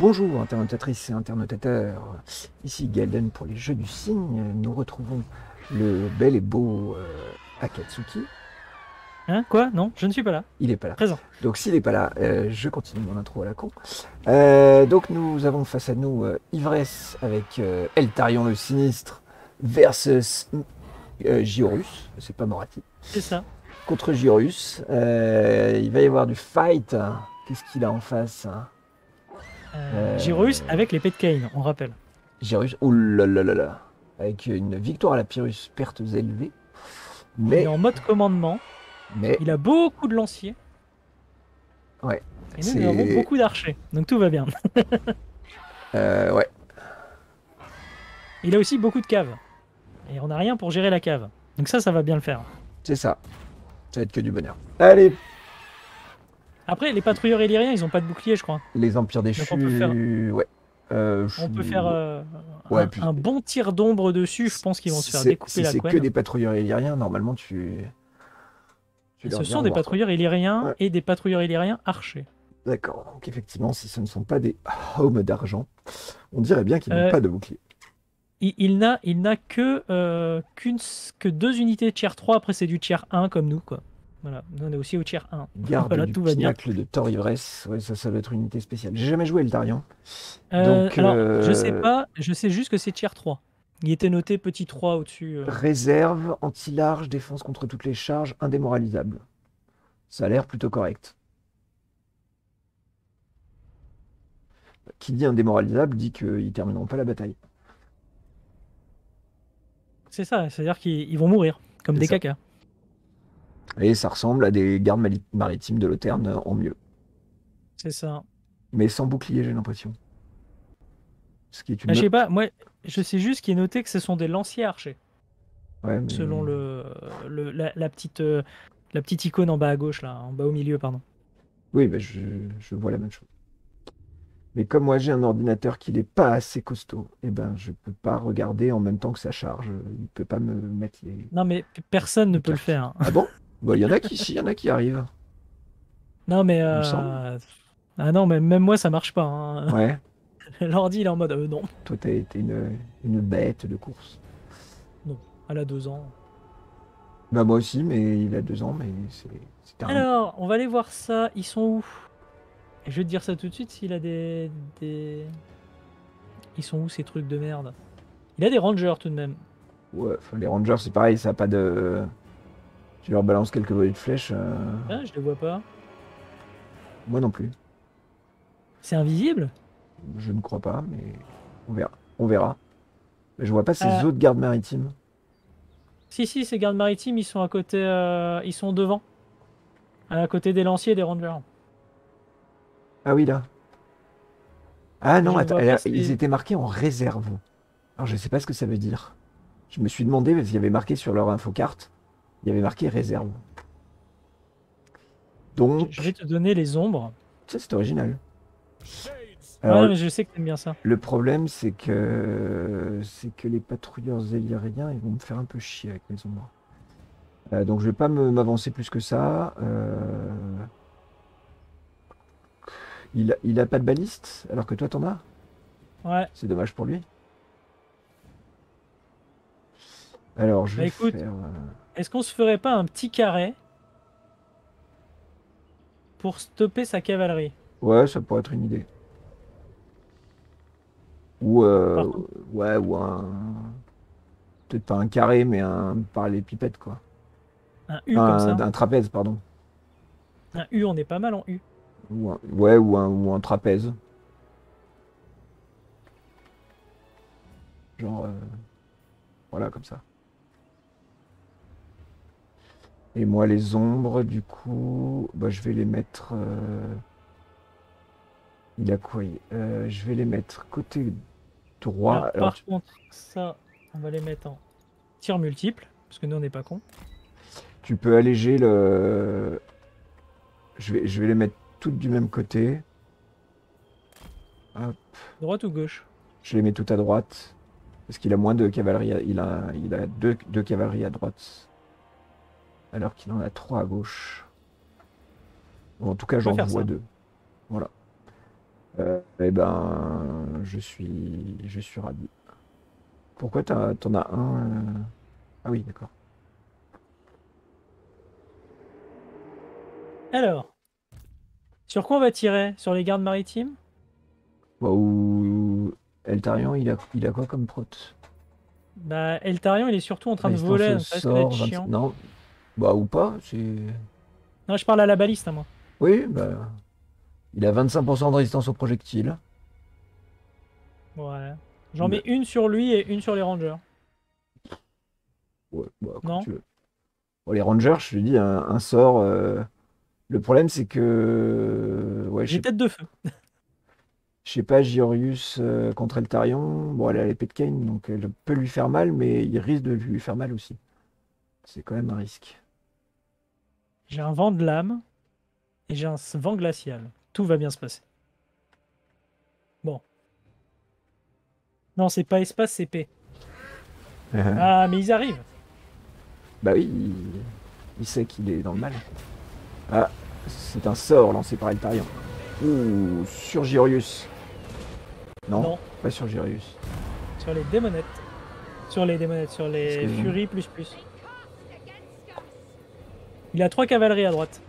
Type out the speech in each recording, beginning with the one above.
Bonjour internautatrices et internautateurs, ici Galden pour les Jeux du Cygne. Nous retrouvons le bel et beau euh, Akatsuki. Hein Quoi? Non, je ne suis pas là. Il est pas là. Présent. Donc s'il n'est pas là, euh, je continue mon intro à la con. Euh, donc nous avons face à nous Ivresse avec Eltarion le sinistre versus Giorus, c'est pas Morati, C'est ça. contre Giorus. Il va y avoir du fight. Qu'est-ce qu'il a en face hein? Euh, Euh, avec l'épée de Cain, on rappelle. Giorus, oh là là là là, avec une victoire à la Pyrrhus, pertes élevées. Il Mais, est en mode commandement. mais Il a beaucoup de lanciers. Ouais, Et nous, nous avons beaucoup d'archers. Donc tout va bien. euh, ouais, Il a aussi beaucoup de caves. Et on n'a rien pour gérer la cave. Donc ça, ça va bien le faire. c'est ça. Ça va être que du bonheur. Allez, Après, les patrouilleurs illyriens, ils ont pas de bouclier, je crois. les empires déchus. on peut faire- Ouais. Euh, On peut faire euh, Ouais, un, puis- un bon tir d'ombre dessus. Je pense qu'ils vont se faire découper si la c'est que des patrouilleurs illyriens, normalement tu. Ce sont des patrouilleurs illyriens Ouais. et des patrouilleurs illyriens archers. D'accord. Donc effectivement, si ce ne sont pas des hommes d'argent, on dirait bien qu'ils n'ont Euh, pas de bouclier. Il, il n'a, il n'a que, euh, que deux unités de tier 3, après c'est du tier 1 comme nous. Quoi. Voilà, nous on est aussi au tier 1. Garde voilà, du tout va bien. pinacle de Thor Ivresse. Ouais, ça, ça doit être une unité spéciale. J'ai jamais joué Eltarion. Euh, Donc, alors, euh, je sais pas, je sais juste que c'est tier 3. Il était noté petit 3 au-dessus. euh. Réserve, anti-large, défense contre toutes les charges, indémoralisable. Ça a l'air plutôt correct. Qui dit indémoralisable dit qu'ils termineront pas la bataille. C'est ça, c'est-à-dire qu'ils ils vont mourir, comme des ça. cacas. Et ça ressemble à des gardes maritimes de l'Auterne en mieux. C'est ça. Mais sans bouclier, j'ai l'impression. Ce qui est une. Ah, je sais pas, moi, je sais juste qu'il est noté que ce sont des lanciers archers, Ouais, mais- selon le, le- la, la petite, euh, la petite icône en bas à gauche, là, en bas au milieu, pardon. Oui, bah, je, je vois la même chose. Mais comme moi j'ai un ordinateur qui n'est pas assez costaud, eh ben je peux pas regarder en même temps que ça charge. Il peut pas me mettre les. Non, mais personne ne peut le faire. hein. Ah bon? Bah, Il y en a qui, si, il y en a qui arrivent. Non, mais. euh. Ah non, mais même moi, ça marche pas. hein. Ouais. L'ordi, il est en mode euh, non, Toi, t'as été une, une bête de course. elle a deux ans. Bah moi aussi, mais il a deux ans, mais c'est. Alors, on va aller voir ça. Ils sont où? Et Je vais te dire ça tout de suite s'il a des, des. Ils sont où ces trucs de merde? Il a des rangers tout de même. Ouais, les rangers, c'est pareil, ça a pas de... Tu leur balances quelques volets de flèches, euh, Ah, je les vois pas. moi non plus. C'est invisible? Je ne crois pas, mais on verra. On verra. Mais je vois pas ces Euh. autres gardes maritimes. Si, si, ces gardes maritimes, ils sont à côté. euh, Ils sont devant. À côté des lanciers et des rangers. Ah oui, là. Ah non, Je attends, vois elle a- pas, c'est- ils étaient marqués en réserve. Alors je sais pas ce que ça veut dire. Je me suis demandé, parce qu'il y avait marqué sur leur infocarte, il y avait marqué réserve. Donc, Je vais te donner les ombres. ça c'est original. Alors, mais je sais que t'aimes bien ça. Le problème, c'est que c'est que les patrouilleurs zéliriens, ils vont me faire un peu chier avec mes ombres. Euh, donc je vais pas m'avancer plus que ça. Euh, Il, a- il a pas de baliste, alors que toi t'en as? Ouais. C'est dommage pour lui. Alors je Bah, vais écoute. faire. Est-ce qu'on se ferait pas un petit carré pour stopper sa cavalerie? Ouais, ça pourrait être une idée. Ou euh, Par ouais, ou un. Peut-être pas un carré, mais un parallélépipède quoi. Un U comme ça Un, un trapèze, pardon. Un U, on est pas mal en U. Ou un- ouais, ou un, ou un trapèze. Genre. euh, voilà, comme ça. Et moi, les ombres, du coup, bah, je vais les mettre. euh, Il a quoi euh, Je vais les mettre côté droit. Alors, Alors, par contre, ça, on va les mettre en tir multiple, parce que nous, on n'est pas cons. tu peux alléger le. Je vais, je vais les mettre toutes du même côté. Hop. Droite ou gauche? Je les mets tout à droite. Parce qu'il a moins de cavalerie. à- Il a, il a deux, deux cavaleries à droite. Alors qu'il en a trois à gauche. Bon, en tout cas, j'en vois ça. deux. Voilà. Euh, eh ben, je suis, je suis ravi. Pourquoi t'as- t'en as un euh, Ah oui, d'accord. Alors, sur quoi on va tirer? Sur les gardes maritimes? Waouh, Eltarion, il a, il a quoi comme prot? Bah, Eltarion, il est surtout en train de voler, au donc ça risque sort, d'être 20 chiant. Non, bah ou pas, c'est... Non, je parle à la baliste, à moi. Oui, bah... Il a 25% de résistance aux projectiles. Ouais. J'en Mais- mets une sur lui et une sur les rangers. Ouais, bah, Non. tu veux. Bon, les rangers, je te dis, un, un sort... euh, Le problème, c'est que... Ouais, J'ai tête de feu. Je sais pas, Giorius euh, contre Eltarion, bon, elle a l'épée de Kane, donc elle peut lui faire mal, mais il risque de lui faire mal aussi. C'est quand même un risque. J'ai un vent de lame et j'ai un vent glacial. Tout va bien se passer. Bon. Non, c'est pas espace, c'est paix. Ah, mais ils arrivent. Bah oui, il, il sait qu'il est dans le mal. Ah, c'est un sort lancé par Eltarion. Ouh, sur Giorius. Non, Non, pas sur Giorius. sur les démonettes. Sur les démonettes, sur les furies plus plus. Il a trois cavaleries à droite.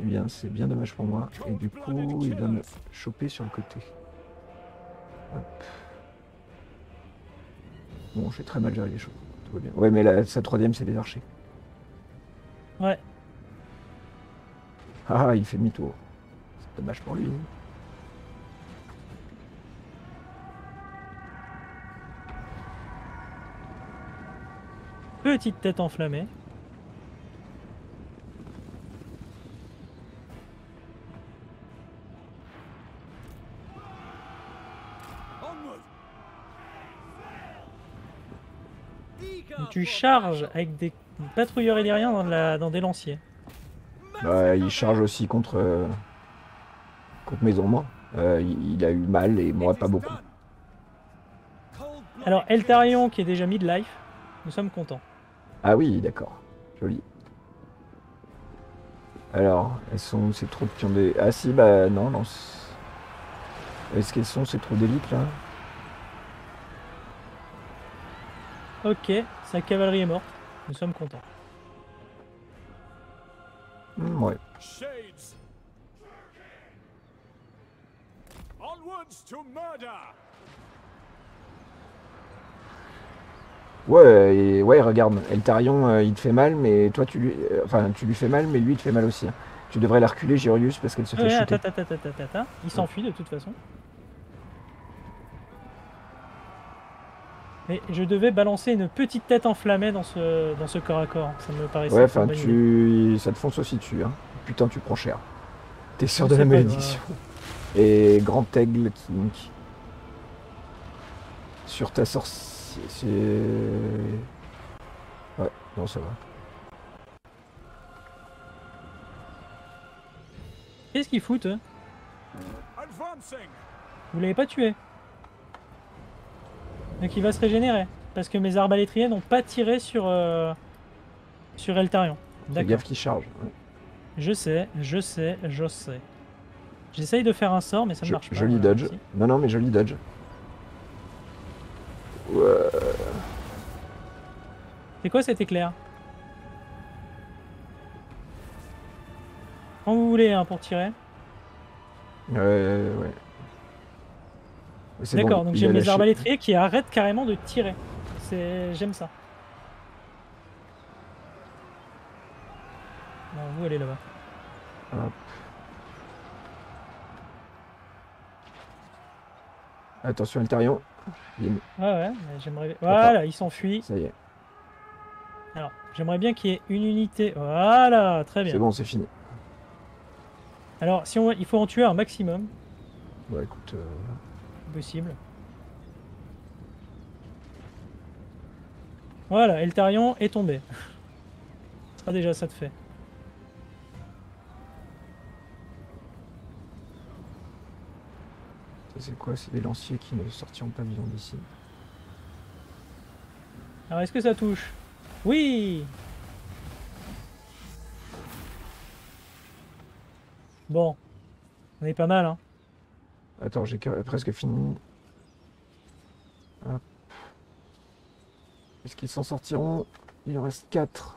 Eh bien, c'est bien dommage pour moi. Et du coup, il va me choper sur le côté. Hop. Bon, j'ai très mal géré les choses. Tout va bien. Ouais, mais la, sa troisième, c'est les archers. Ouais. Ah, il fait demi-tour. C'est dommage pour lui. Petite tête enflammée. Tu charges avec des patrouilleurs illyriens dans, la, dans des lanciers. Bah, il charge aussi contre, euh, contre mes ombres. Euh, il, il a eu mal et moi pas beaucoup. Alors, Eltarion qui est déjà mid-life, nous sommes contents. Ah oui, d'accord. Joli. Alors, elles sont ces troupes qui ont des... Ah si, bah non, lance. Est-ce qu'elles sont ces troupes d'élite là? Ok, sa cavalerie est morte. Nous sommes contents. Hmm, Ouais. Shades! Onwards to murder! Ouais, et- ouais, regarde, Eltarion, euh, il te fait mal, mais toi, tu lui... euh, Enfin, tu lui fais mal, mais lui, il te fait mal aussi. Tu devrais la reculer, Girius, parce qu'elle se fait Ouais, shooter. attends, attends, attends, attends, attends. Il s'enfuit de toute façon. Mais je devais balancer une petite tête enflammée dans ce, dans ce corps à corps. Ça me paraissait Ouais, enfin, tu... ça te fonce aussi dessus. Hein. Putain, tu prends cher. T'es sûr de la pas malédiction. Et Grand Aigle King. Sur ta sorcière. C'est. Ouais, non, ça va. Qu'est-ce qu'ils foutent! Vous l'avez pas tué? Donc il va se régénérer. Parce que mes arbalétriers n'ont pas tiré sur, euh, sur Eltarion. Fais gaffe qui charge. ouais. Je sais, je sais, je sais. J'essaye de faire un sort, mais ça ne marche pas. joli Voilà, dodge. Non, non, mais joli dodge. Ouais. C'est quoi cet éclair? Quand vous voulez hein, pour tirer. Ouais, ouais. C'est D'accord, donc j'ai mes arbalétriers qui arrêtent carrément de tirer. C'est, J'aime ça. Non, vous allez là-bas. Hop. Attention. Il est- Ouais, ouais, j'aimerais. Voilà, il s'enfuit. Ça y est, Alors, j'aimerais bien qu'il y ait une unité. Voilà, très c'est bien. bon, c'est fini. Alors, si on... il faut en tuer un maximum Bon, écoute. euh, possible. Voilà, Eltarion est tombé. Ah, déjà, ça te fait. Ça, c'est quoi? C'est des lanciers qui ne sortiront pas vivants d'ici. Alors, est-ce que ça touche? Oui Bon. On est pas mal, hein. Attends, j'ai que- presque fini. Est-ce qu'ils s'en sortiront? Il en reste 4.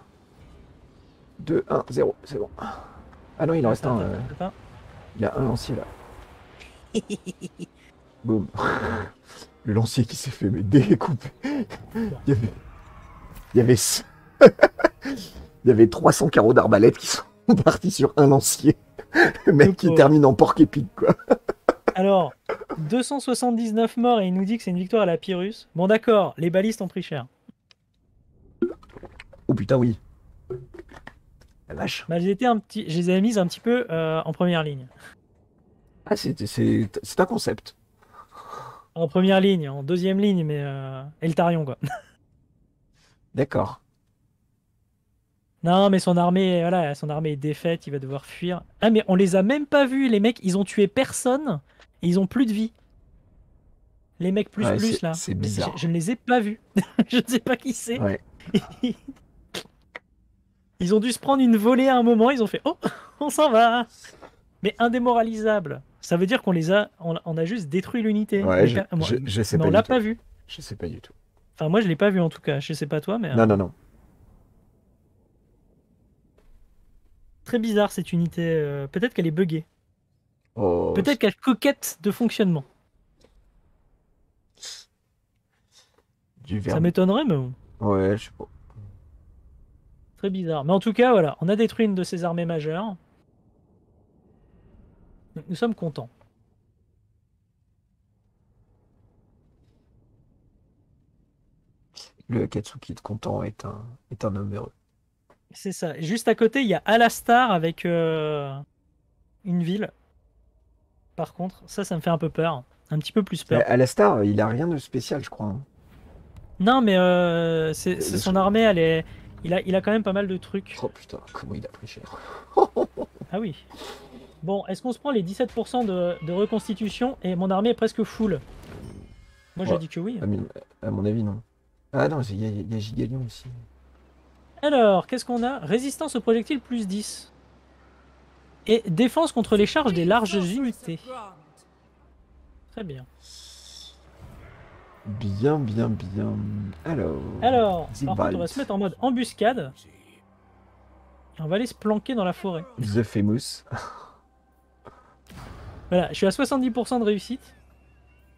2, 1, 0, c'est bon. Ah non, il en reste un. euh, il a un lancier là. Boum. Le lancier qui s'est fait mais découper. Il y avait, il y avait, il y avait 300 carreaux d'arbalète qui sont partis sur un lancier. Le mec qui termine en porc épic quoi. Alors, 279 morts et il nous dit que c'est une victoire à la Pyrrhus. Bon, d'accord, les balistes ont pris cher. Oh putain oui. La vache. Bah, j'ai été un petit, je les ai mises un petit peu euh, en première ligne. Ah c'est un concept. En première ligne, en deuxième ligne, mais euh, Eltarion, quoi. D'accord. Non, mais son armée, voilà, son armée est défaite, il va devoir fuir. Ah, mais on les a même pas vus, les mecs, ils ont tué personne et ils ont plus de vie. Les mecs plus Ouais, plus là. c'est bizarre. Je, je ne les ai pas vus. je ne sais pas qui c'est. Ouais. Ils ont dû se prendre une volée à un moment, ils ont fait Oh, on s'en va Mais indémoralisable. Ça veut dire qu'on les a. On, on a juste détruit l'unité. Ouais, je, pas- moi- je, je sais mais pas. on l'a pas vu. Je sais pas du tout. Enfin, moi, je l'ai pas vu en tout cas. Je sais pas toi, mais. euh, Non non non. Très bizarre cette unité. euh, Peut-être qu'elle est buggée. Oh, Peut-être qu'elle coquette de fonctionnement. du Ça m'étonnerait, mais bon, Ouais, je sais pas. très bizarre. Mais en tout cas, voilà, on a détruit une de ses armées majeures. Donc, Nous sommes contents. Le Katsuki de content est un est un homme heureux. C'est ça. Juste à côté, il y a Alastar avec euh, une ville. Par contre, ça, ça me fait un peu peur. Un petit peu plus peur. À la star, il a rien de spécial, je crois. hein. Non, mais euh, c'est son armée, elle est. Il a, il a quand même pas mal de trucs. Oh putain, comment il a pris cher. Ah oui. Bon, est-ce qu'on se prend les 17% de, de reconstitution et mon armée est presque full? Moi, je Ouais. dis que oui. À, mi- à mon avis, non. Ah non, il y, a- il y a Gigalion aussi. Alors, qu'est-ce qu'on a? Résistance aux projectiles plus 10. Et défense contre les charges des larges unités. Très bien. Bien, bien, bien. Alors. Alors, par contre, on va se mettre en mode embuscade. Et on va aller se planquer dans la forêt. The Famous. Voilà, je suis à 70% de réussite.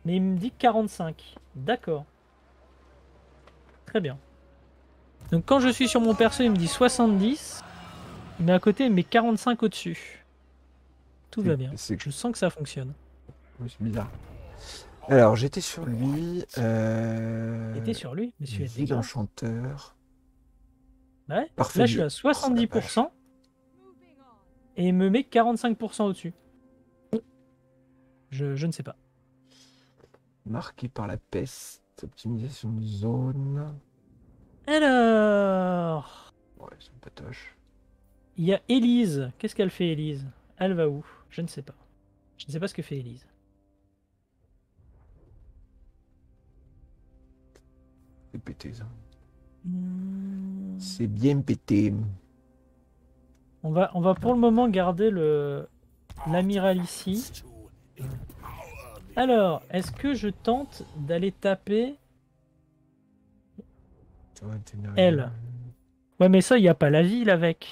Mais il me dit 45. D'accord. Très bien. Donc quand je suis sur mon perso, il me dit 70. Mais à côté, il met 45 au-dessus. Tout va bien. C'est Je sens que ça fonctionne. oui, c'est bizarre. Alors, j'étais sur lui. Euh... Était sur lui, monsieur Edgar. enchanteur. Ouais. Parfait. Là, je suis à 70%. Et il me met 45% au-dessus. Je, je ne sais pas. Marqué par la peste. Optimisation de zone. Alors, Ouais, c'est une patoche. il y a Élise. Qu'est-ce qu'elle fait, Élise? Elle va où? Je ne sais pas. Je ne sais pas ce que fait Élise. C'est pété, ça. Hmm, C'est bien pété. On va, on va pour le moment garder le l'amiral ici. Alors, est-ce que je tente d'aller taper Elle? Ouais, mais ça, il n'y a pas la ville avec.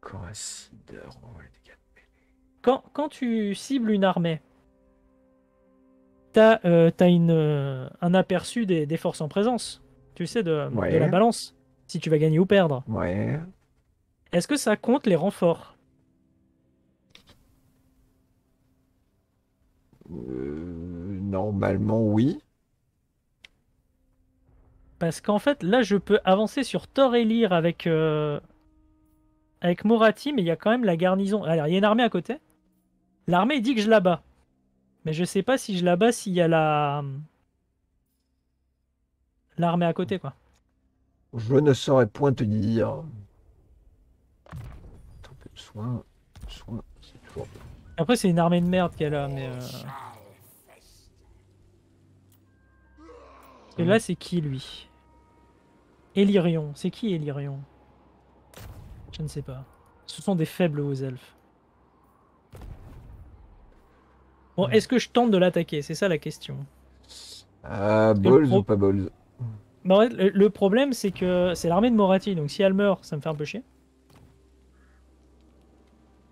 Coracideur. Quand, quand tu cibles une armée, t'as euh, euh, un aperçu des, des forces en présence. Tu sais, de, la balance. Si tu vas gagner ou perdre. Ouais. Est-ce que ça compte les renforts? Euh, normalement, oui. Parce qu'en fait, là, je peux avancer sur Thor et Lyr avec, euh, avec Morati, mais il y a quand même la garnison. Alors, il y a une armée à côté. L'armée dit que je la bats. Mais je sais pas si je la bats s'il y a la. L'armée à côté, quoi. Je ne saurais point te dire. Soin, soin, c'est toujours. Après, c'est une armée de merde qu'elle a, mais. euh, Et là, c'est qui lui? Elirion. C'est qui Elirion Je ne sais pas. Ce sont des faibles aux elfes. Bon, est-ce que je tente de l'attaquer? C'est ça la question. Ah, balls pro- ou pas balls? Bah, en fait, le, le problème, c'est que c'est l'armée de Moratti, donc si elle meurt, ça me fait un peu chier.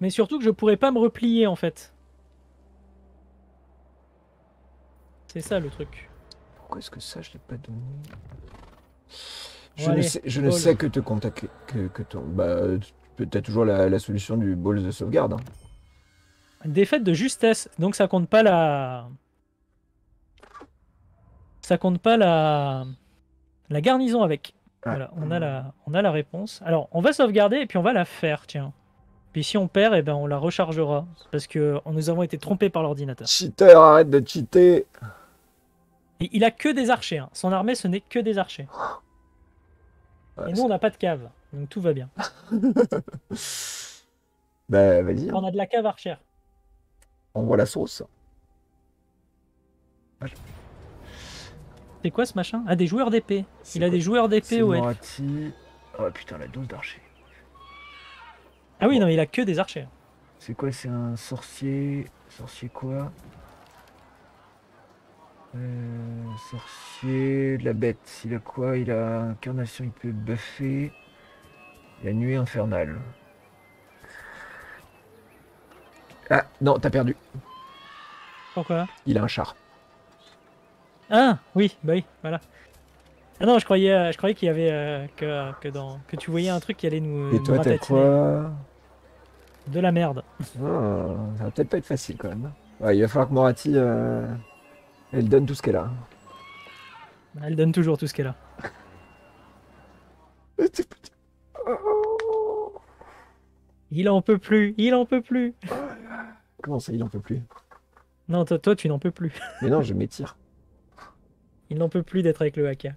Mais surtout que je pourrais pas me replier en fait. C'est ça le truc. Pourquoi est-ce que ça, je l'ai pas donné? Bon, Je, ne allez, sais, je ne balls. sais que te contacter. Que, que ton- bah, peut-être toujours la, la solution du balls de sauvegarde. hein. Défaite de justesse, donc ça compte pas la. Ça compte pas la. La garnison avec. Ah. Voilà, on a, la... on a la réponse. Alors, on va sauvegarder et puis on va la faire, tiens. Puis si on perd, eh ben, on la rechargera. Parce que nous avons été trompés par l'ordinateur. Cheater, arrête de cheater Et il a que des archers. hein. Son armée, ce n'est que des archers. Ouais, Et nous, on n'a pas de cave. Donc tout va bien. Bah, vas-y, hein. On a de la cave archère. Envoie la sauce. C'est quoi ce machin? Ah, des joueurs d'épée. Il a des joueurs d'épée elfe. Moratti. Oh putain, la dose d'archer. Ah oui, non, mais il a que des archers. C'est quoi C'est un sorcier. Sorcier quoi? Euh, Sorcier de la bête. Il a quoi? Il a incarnation, il peut buffer. Il a nuée infernale. Ah non, t'as perdu. Pourquoi? Il a un char. Ah, oui, bah oui, voilà. Ah non, je croyais, euh, je croyais qu'il y avait euh, que, que, dans, que tu voyais un truc qui allait nous, Et nous toi, t'as quoi? De la merde. Ah, Ça va peut-être pas être facile quand même. Ouais, il va falloir que Moratti, euh, elle donne tout ce qu'elle a. Elle donne toujours tout ce qu'elle a. Il en peut plus, il en peut plus. Comment ça, il en peut plus? Non, toi, toi tu n'en peux plus. Mais non, je m'étire. Il n'en peut plus d'être avec le haka.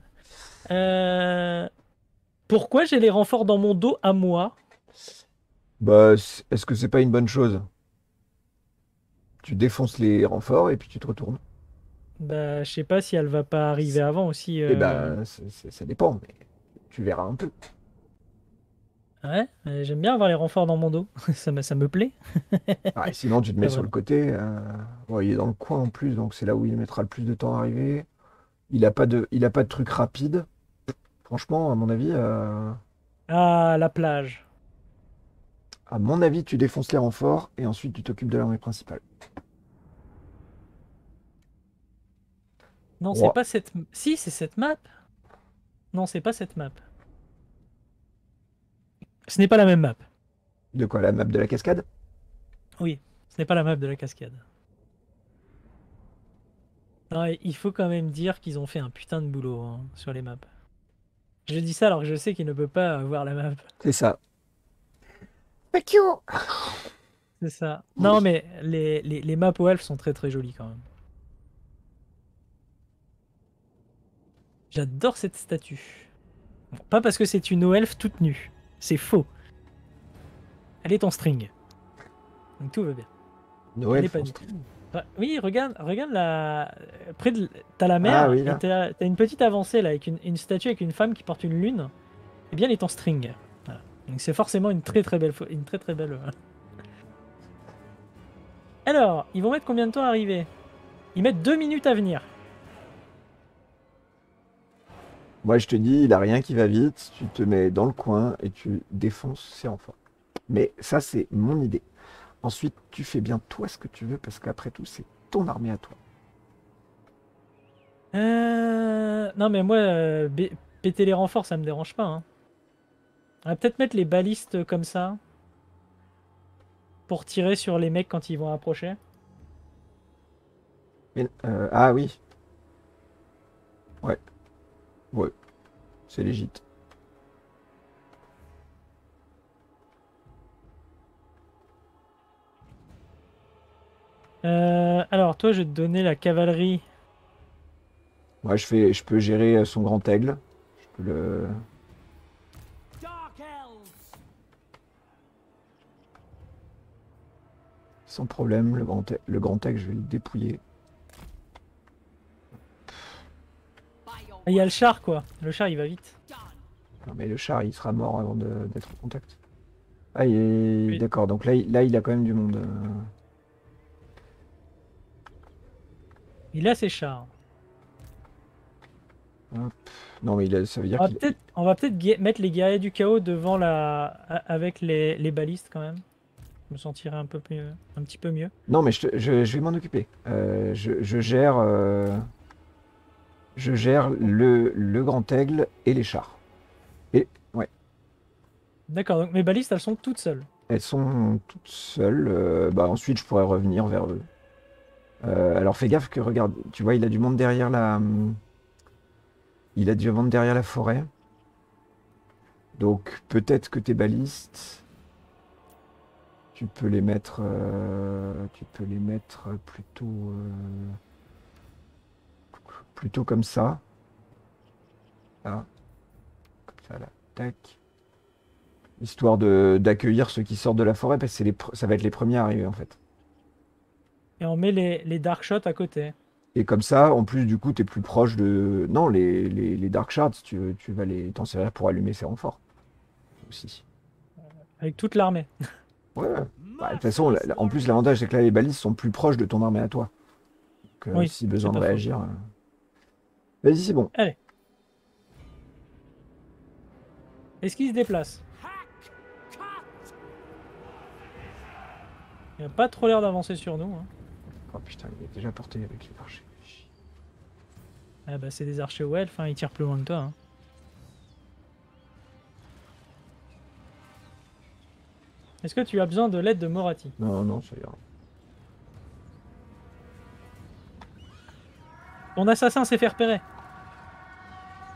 Euh... Pourquoi j'ai les renforts dans mon dos à moi? Bah, est-ce que c'est pas une bonne chose? Tu défonces les renforts et puis tu te retournes. Bah, je sais pas si elle va pas arriver avant aussi. Et euh, c'est- ça dépend, mais tu verras un peu. Ouais, j'aime bien avoir les renforts dans mon dos. ça, me, ça me plaît. Sinon, tu te mets sur le côté. euh, ouais, il est dans le coin en plus, donc c'est là où il mettra le plus de temps à arriver. Il a pas de, il a pas de truc rapide. Franchement, à mon avis, euh, Ah, la plage. à mon avis, tu défonces les renforts et ensuite tu t'occupes de l'armée principale. Non, c'est pas cette. Si, c'est cette map. Non, c'est pas cette map. Ce n'est pas la même map. De quoi, la map de la cascade? Ce n'est pas la map de la cascade. Non, il faut quand même dire qu'ils ont fait un putain de boulot hein, sur les maps. Je dis ça alors que je sais qu'il ne peut pas voir la map. C'est ça. C'est ça. Non, mais les, les, les maps aux elfes sont très très jolies quand même. J'adore cette statue. Bon, pas parce que c'est une elfe toute nue. C'est faux. Elle est en string. Donc tout va bien. Noël. Elle est pas. Bah, oui, regarde, regarde la. Près de. T'as la mer Ah oui, et t'as une petite avancée là avec une, une statue avec une femme qui porte une lune. Eh bien, elle est en string. Voilà. Donc c'est forcément une très très belle, une très très belle. euh. Alors, ils vont mettre combien de temps à arriver? Ils mettent deux minutes à venir. Moi, je te dis, il a rien qui va vite. Tu te mets dans le coin et tu défonces ses renforts. Mais ça, c'est mon idée. Ensuite, tu fais bien toi ce que tu veux parce qu'après tout, c'est ton armée à toi. Euh... Non, mais moi, euh, péter les renforts, ça me dérange pas. hein. On va peut-être mettre les balistes comme ça. Pour tirer sur les mecs quand ils vont approcher. Mais, euh, ah oui. Ouais. Ouais. C'est légit. Euh, alors, toi, je vais te donner la cavalerie. Moi, je fais, je peux gérer euh, son grand aigle. Je peux le. Sans problème, le grand, le grand aigle, je vais le dépouiller. Ah, Il y a le char, quoi. Le char, il va vite. Non, mais le char, il sera mort avant d'être en contact. Ah, il est... Oui. d'accord. Donc là, il- là, il a quand même du monde. euh. Il a ses chars. Non, mais il a- ça veut dire On va peut-être on va peut-être gué- mettre les guerriers du chaos devant la avec les, les balistes quand même. Je me sentirais un peu plus un petit peu mieux. Non, mais je, te- je- je vais m'en occuper. Euh, je, je gère. euh, Je gère le, le grand aigle et les chars. D'accord, donc mes balistes elles sont toutes seules. Elles sont toutes seules. euh, bah, ensuite, je pourrais revenir vers eux. Euh, alors, fais gaffe que, regarde, tu vois, il a du monde derrière la. Il a du monde derrière la forêt. Donc, peut-être que tes balistes. Tu peux les mettre. euh, Tu peux les mettre plutôt. euh, Plutôt comme ça. Là. Comme ça, là. Tac. Histoire de d'accueillir ceux qui sortent de la forêt, parce que c'est les ça va être les premiers à arriver en fait. Et on met les, les dark shots à côté. Et comme ça, en plus, du coup, tu es plus proche de. Non, les, les, les Dark Shards, tu, tu vas les t'en servir pour allumer ces renforts. Aussi. Avec toute l'armée. Ouais. Bah, de toute façon, la- la- en plus, l'avantage, c'est que là, les balises sont plus proches de ton armée à toi. Donc, euh, Oui, si besoin de réagir. euh. Vas-y, c'est bon. Est-ce qu'ils se! Cut! Il a pas trop l'air d'avancer sur nous. hein. Oh putain, il est déjà porté avec les archers. Ah bah c'est des archers ou elfes, hein, ils tirent plus loin que toi. hein. Est-ce que tu as besoin de l'aide de Morati? Non, non, ça ira. Ton assassin s'est fait repérer.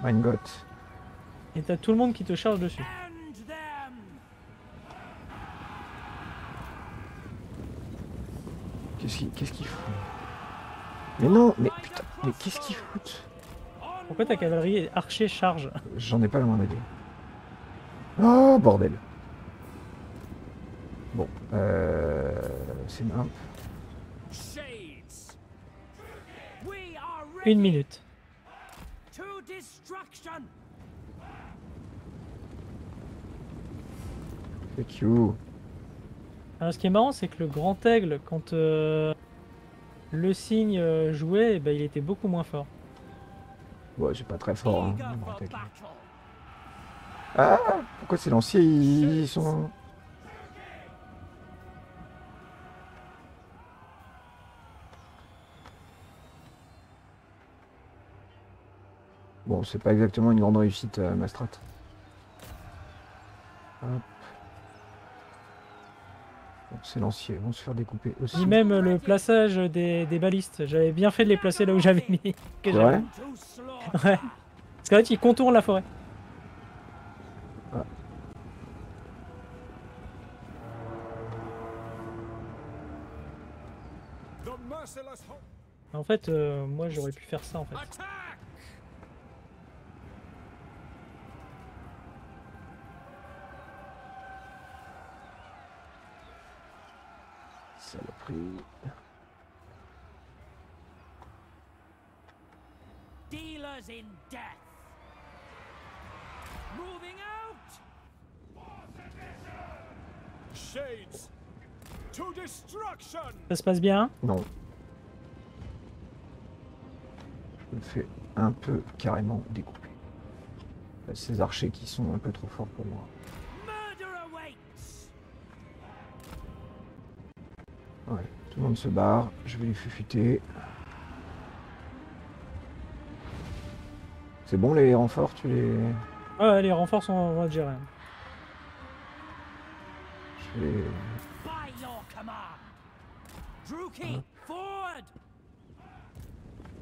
Mein Gott. Et t'as tout le monde qui te charge dessus. Qu'est-ce qu'ils qu'est-ce qu'ils font? Mais non, mais putain, mais qu'est-ce qu'ils foutent? Pourquoi ta cavalerie et archer charge? J'en ai pas la moindre idée. Oh, bordel. Bon, euh, c'est ready Une minute. to destruction! Alors ce qui est marrant, c'est que le grand aigle, quand euh, le cygne euh, jouait, eh ben, il était beaucoup moins fort. Ouais, c'est pas très fort. Hein! Ah, pourquoi ces lanciers, ils sont... Bon, c'est pas exactement une grande réussite, euh, ma strat. Hop. Bon, ces lanciers vont se faire découper aussi. Ni même le plaçage des, des balistes. J'avais bien fait de les placer là où j'avais mis. que C'est slaughter! Ouais. Parce qu'en fait, ils contournent la forêt. En fait, euh, moi j'aurais pu faire ça en fait. Saloperie. Dealers in death! Moving out! shades to destruction. Ça se passe bien hein? Non. Je me fais un peu carrément découper. Ces archers qui sont un peu trop forts pour moi. Ouais, tout le monde se barre. Je vais les fufuter. C'est bon les renforts, tu les... Ouais, ouais, les renforts sont être gérés. Je vais... Forward!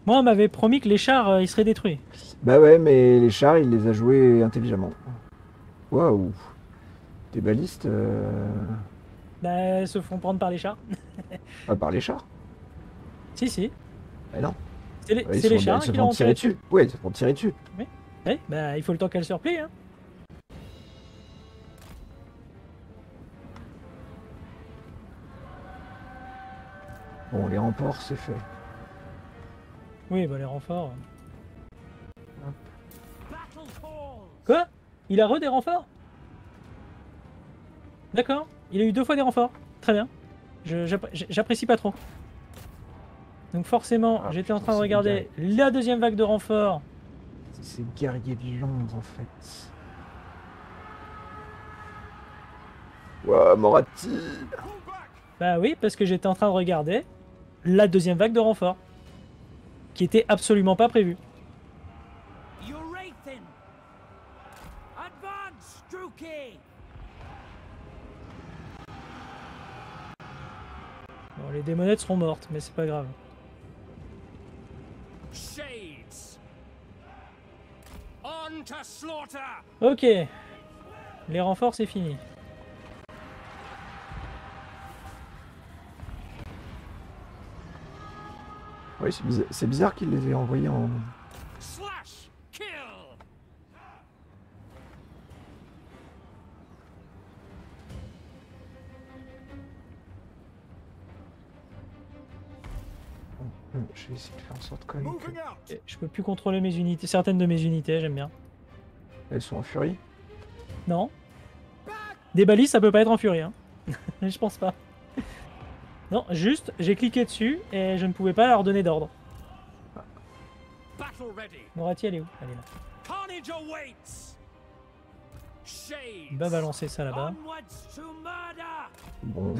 Moi, on m'avait promis que les chars euh, ils seraient détruits. Bah ouais, mais les chars, il les a joués intelligemment. Waouh Des balistes euh... Bah, elles se font prendre par les chars. Pas par les chars. Si, si. Bah non. C'est les, Ouais, chars qui l'ont tirer tiré dessus. Ouais, ils se font tirer dessus. Ouais, bah, il faut le temps qu'elles se replient. Hein. Bon, les remports, c'est fait. Oui, bah les renforts. Calls! Quoi? Il a re des renforts? D'accord. Il a eu deux fois des renforts. Très bien. J'apprécie pas trop. Donc forcément, Ah, j'étais en train de regarder la deuxième vague de renfort. C'est ces guerriers de l'ombre en fait. Ouah, back! Bah oui, parce que j'étais en train de regarder la deuxième vague de renfort. Qui était absolument pas prévue. Les démonettes seront mortes, mais c'est pas grave. Shades! On to slaughter! Ok. Les renforts, c'est fini. Oui, c'est bizarre, c'est bizarre qu'il les ait envoyés en. Je peux plus contrôler mes unités, certaines de mes unités, j'aime bien. qu'elles sont en furie. Non. Des balises, ça peut pas être en furie, hein. je pense pas. Non, juste, j'ai cliqué dessus et je ne pouvais pas leur donner d'ordre. Battle ready! Morati, elle est où? Elle est là. Il va balancer ça là-bas. Bon,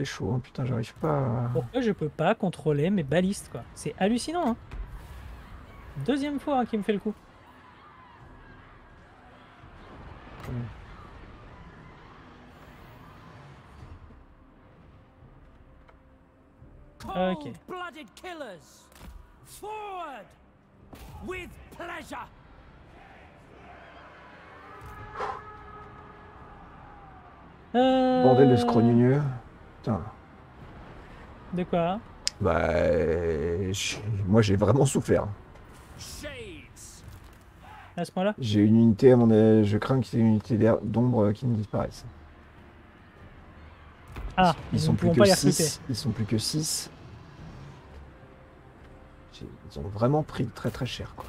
c'est chaud, hein. putain, j'arrive pas à... Pourquoi je peux pas contrôler mes balistes, quoi? C'est hallucinant, hein Deuxième fois hein, qu'il me fait le coup. Ok. Forward! With pleasure! Euh... Bordel de scrogneux. Putain. De quoi Bah, moi j'ai vraiment souffert. À ce point-là J'ai une unité à mon avis, je crains qu'il y ait une unité d'ombre qui me disparaisse. Ah, Ils nous sont ne plus que pas les recruter. 6. Ils sont plus que 6. Ils ont vraiment pris très très cher quoi.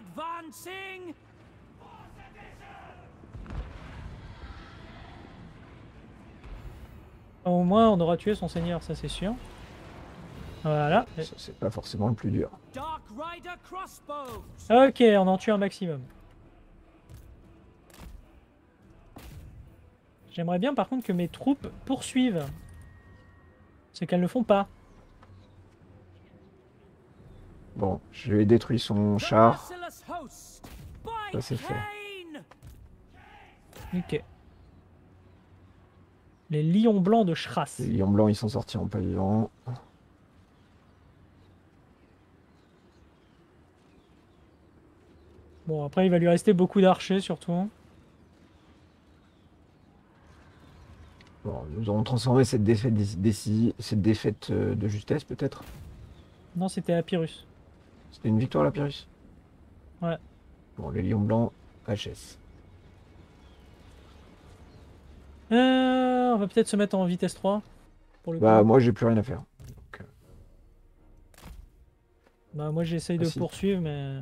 Advancing! Au moins, on aura tué son seigneur, ça c'est sûr. Voilà. Ça, C'est pas forcément le plus dur. Dark Rider crossbows! Ok, on en tue un maximum. J'aimerais bien par contre que mes troupes poursuivent. Ce qu'elles ne font pas. Bon, je lui ai détruit son char. Ça, c'est fait. Ok. Les lions blancs de Shras. Les lions blancs ils sont sortis en pas. Bon, après, il va lui rester beaucoup d'archers surtout. Bon, nous aurons transformé cette défaite cette défaite euh, de justesse peut-être? Non, c'était à Pyrrhus. C'était une victoire la Pyrrhus Ouais. Bon, les lions blancs, HS. Euh, on va peut-être se mettre en vitesse 3. Pour le coup. Bah moi j'ai plus rien à faire. Bah, moi, j'essaye Ah, de si. poursuivre, mais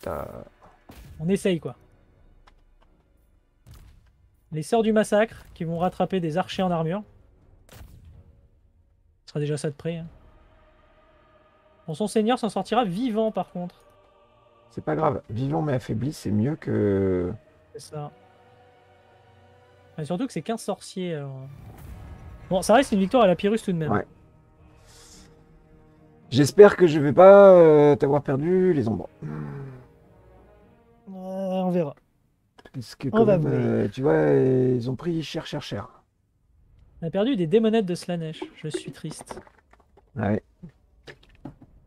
ta... on essaye quoi. Les sœurs du massacre qui vont rattraper des archers en armure. Ce sera déjà ça de près. hein. Bon, son seigneur s'en sortira vivant par contre. C'est pas grave. Vivant mais affaibli, c'est mieux que... C'est ça. Et surtout que c'est 15 sorciers. alors. Bon, ça reste une victoire à la Pyrrhus tout de même. Ouais. J'espère que je vais pas euh, t'avoir perdu les ombres. Euh, on verra. Parce que quand même, euh, tu vois, ils ont pris cher, cher, cher. On a perdu des démonettes de Slanesh. Je suis triste. Ouais.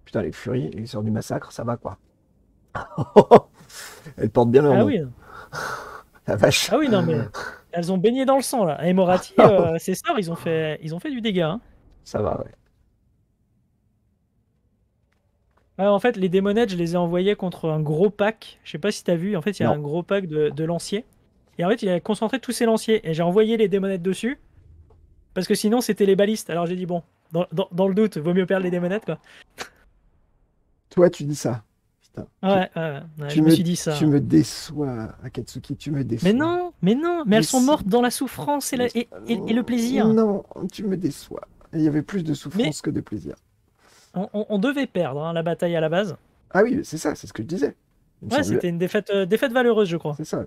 Putain, les furies, les sœurs du massacre, ça va quoi. Elles portent bien leur Ah nom. oui, La vache. ah oui, non mais elles ont baigné dans le sang là. Et Morati, euh, ses sœurs, ils ont fait, ils ont fait du dégât. hein. Ça va, ouais. Ouais, en fait, les démonettes, je les ai envoyés contre un gros pack. Je sais pas si t'as vu. En fait, il y a Non. un gros pack de, de lanciers. Et en fait, il a concentré tous ces lanciers. Et j'ai envoyé les démonettes dessus. Parce que sinon, c'était les balistes. Alors j'ai dit, bon, dans, dans- dans le doute, vaut mieux perdre les démonettes, quoi. Toi, tu dis ça. Putain. Ouais, ouais, ouais, Tu je me me- suis dit ça. Tu me déçois, Akatsuki, tu me déçois. Mais non, mais non, mais elles sont mortes dans la souffrance et, la- et- et- et le plaisir. Non, tu me déçois. Il y avait plus de souffrance que de plaisir. On, on- on devait perdre hein, la bataille à la base. Ah oui, c'est ça, c'est ce que je disais. Ouais, c'était une défaite, euh, défaite valeureuse, je crois. C'est ça.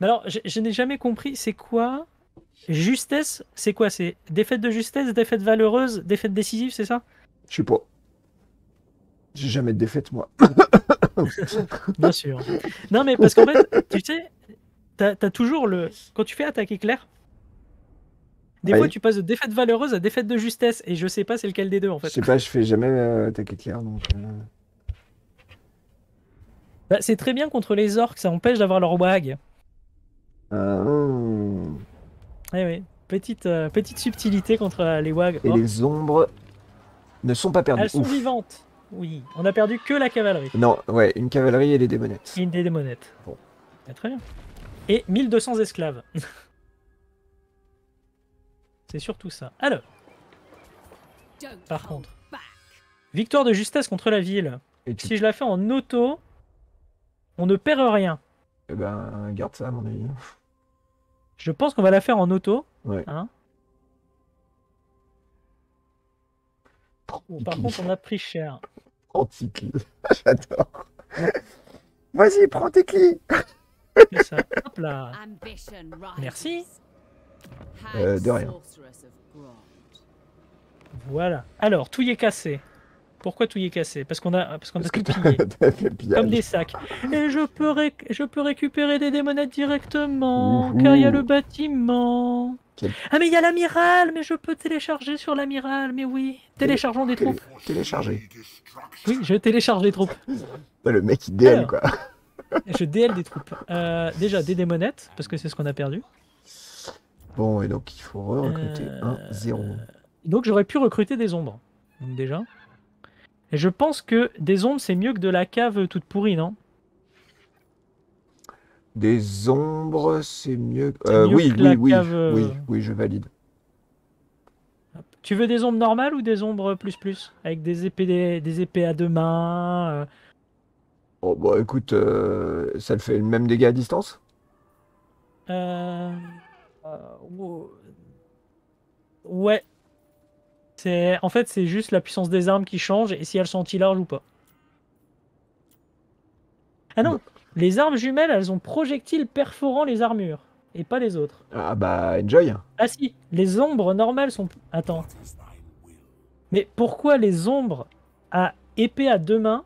Mais alors, je, je n'ai jamais compris, c'est quoi Justesse, c'est quoi C'est défaite de justesse, défaite valeureuse, défaite décisive, c'est ça? Je sais pas. J'ai jamais de défaite, moi. Bien sûr. Non, mais parce qu'en fait, tu sais, t'as as toujours le. Quand tu fais attaque éclair, des Oui. fois tu passes de défaite valeureuse à défaite de justesse, et je sais pas c'est lequel des deux en Je fait. sais pas, je fais jamais euh, attaque éclair, donc... euh, Bah, c'est très bien contre les orques, ça empêche d'avoir leur wag. hum. Eh oui, petite, euh, petite subtilité contre euh, les wags. Et orques. les ombres ne sont pas perdues. Elles sont Ouf. vivantes. Oui, on a perdu que la cavalerie. Non, ouais, une cavalerie et les démonettes. Et une des démonettes. Bon. Ah, très bien. Et 1200 esclaves. c'est surtout ça. Alors, Par contre. victoire de justesse contre la ville. Et tu... Si je la fais en auto, on ne perd rien. Eh ben, garde ça, à mon avis. Je pense qu'on va la faire en auto. Ouais. Hein par contre, on a pris cher. Anti-cli. J'adore. Vas-y, prends tes ça. Hop là. Merci. Euh, de rien. Voilà. Alors, tout y est cassé. Pourquoi tout y est cassé? Parce qu'on a, parce qu'on a tout pillé. Comme des sacs. Et je peux, je peux récupérer des démonettes directement, Ouhou. car il y a le bâtiment. Quel- Ah mais il y a l'amiral, mais je peux télécharger sur l'amiral, mais oui. Téléchargeons des Télé- troupes. Télécharger. Oui, je télécharge des troupes. Le mec, il DL, Alors. quoi. Je DL des troupes. Euh, déjà, des démonettes, parce que c'est ce qu'on a perdu. Bon, et donc, il faut re-recruter Euh, un 0. Donc j'aurais pu recruter des ombres. Donc déjà. Et je pense que des ombres, c'est mieux que de la cave toute pourrie, non? Des ombres, c'est mieux. Euh, mieux oui, que oui, la oui, cave, euh, oui, oui, je valide. Tu veux des ombres normales ou des ombres plus plus? Avec des épées, des, des épées à deux mains euh, Oh, bah écoute, euh, ça le fait le même dégât à distance? Euh. Ouais. C'est en fait c'est juste la puissance des armes qui change et si elles sont anti-large ou pas. Ah non, les armes jumelles elles ont projectiles perforant les armures et pas les autres. Ah bah, enjoy. Ah si, les ombres normales sont. Attends. Mais pourquoi les ombres à épée à deux mains.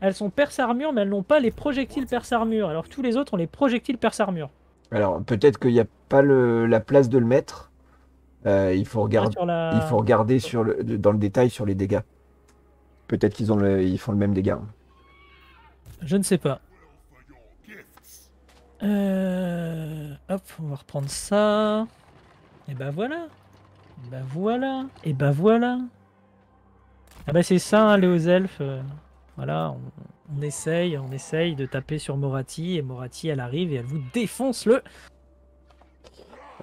Elles sont perce-armure, mais elles n'ont pas les projectiles perce-armure, alors que tous les autres ont les projectiles perce-armure. Alors, peut-être qu'il n'y a pas le- la place de le mettre. Euh, il faut regarder. sur la... Il faut regarder sur le, dans le détail sur les dégâts. Peut-être qu'ils ont le, ils font le même dégât. Je ne sais pas. Euh... Hop, on va reprendre ça. Et ben voilà. Et ben voilà. Et ben voilà. Ah bah c'est ça, hein, les hauts elfes. euh, Voilà, on, on essaye, on essaye de taper sur Morati, et Morati, elle arrive et elle vous défonce le...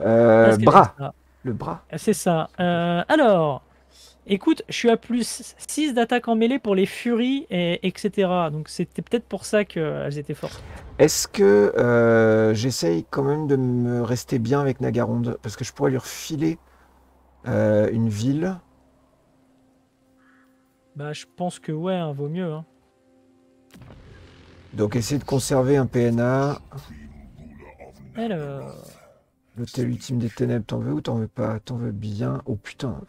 Euh, bras. Le bras. C'est ça. Euh, alors, écoute, je suis à plus 6 d'attaque en mêlée pour les furies, et, etc. Donc c'était peut-être pour ça qu'elles étaient fortes. Est-ce que euh, j'essaye quand même de me rester bien avec Nagaronde? Parce que je pourrais lui refiler euh, une ville. Bah, je pense que ouais, hein, vaut mieux. hein. Donc essayer de conserver un PNA. Alors, L'hôtel ultime des ténèbres, t'en veux ou t'en veux pas? T'en veux bien? Oh putain,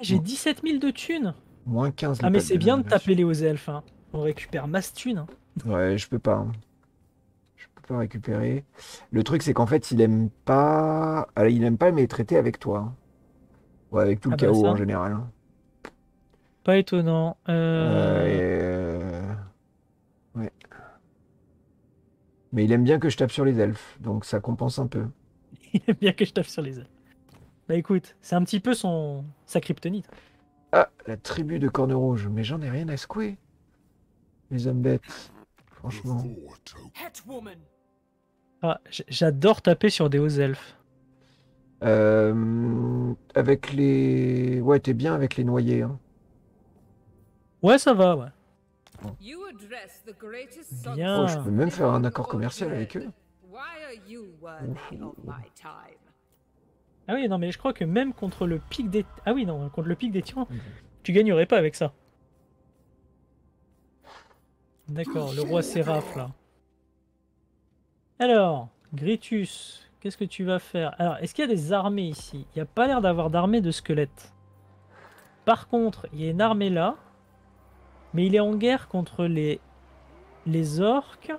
j'ai 17 000 de thunes. moins 15. Ah, mais c'est bien de taper les hauts elfes. hein. On récupère masse thunes. hein. Ouais, je peux pas. hein. Je peux pas récupérer. Le truc, c'est qu'en fait, il aime pas. Ah, il aime pas mes traités avec toi. Ouais, avec tout le Ah bah chaos ça. en général. Pas étonnant. Euh, Euh, euh, Ouais. Mais il aime bien que je tape sur les elfes, donc ça compense un peu. Il aime bien que je tape sur les elfes. Bah écoute, c'est un petit peu son sa kryptonite. Ah, la tribu de Corne Rouge, mais j'en ai rien à secouer. Les hommes bêtes, franchement. Ah, J'adore taper sur des hauts elfes. Euh, avec les. Ouais, t'es bien avec les noyés. Hein. Ouais, ça va, ouais. You address the greatest Bien. Oh, je peux même faire un accord commercial avec eux. Ah oui, non, mais je crois que même contre le pic des... Ah oui, non, contre le pic des tyrans, tu gagnerais pas avec ça. D'accord, le roi Séraph, là. Alors, Gritus, qu'est-ce que tu vas faire? Alors, est-ce qu'il y a des armées ici? Il n'y a pas l'air d'avoir d'armée de squelettes. Par contre, il y a une armée là, mais il est en guerre contre les, les orques.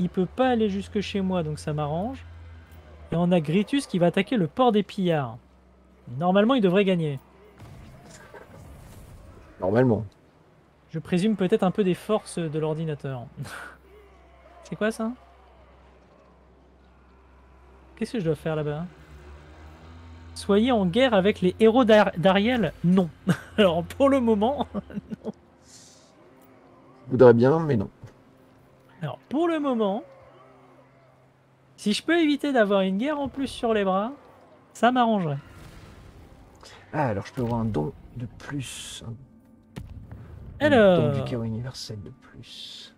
Il peut pas aller jusque chez moi, donc ça m'arrange. Et on a Gritus qui va attaquer le port des pillards. Normalement, il devrait gagner. Normalement. Je présume peut-être un peu des forces de l'ordinateur. C'est quoi ça? Qu'est-ce que je dois faire là-bas? Soyez en guerre avec les héros d'Ar- d'Ariel? Non. Alors pour le moment, Je voudrais bien, mais non. alors pour le moment, si je peux éviter d'avoir une guerre en plus sur les bras, ça m'arrangerait. Ah, alors je peux avoir un don de plus. Un, un Alors, don du chaos universel de plus.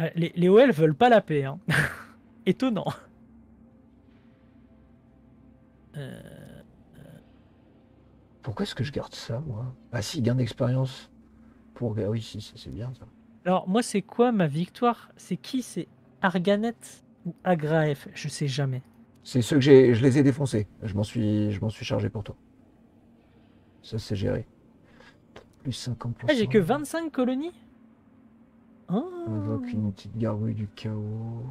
euh, les, les OL veulent pas la paix. hein. Étonnant. Euh, Pourquoi est-ce que je garde ça, moi? Ah si, gain d'expérience. Pour... Ah oui, si, ça, c'est bien ça. Alors, moi, c'est quoi ma victoire? C'est qui? C'est Arganet? Ou Agraef Je sais jamais. C'est ceux que j'ai, je les ai défoncés. Je m'en suis, je m'en suis chargé pour toi. Ça, c'est géré. Plus 50%. Ah, j'ai que 25 colonies? On invoque une petite gargouille du chaos.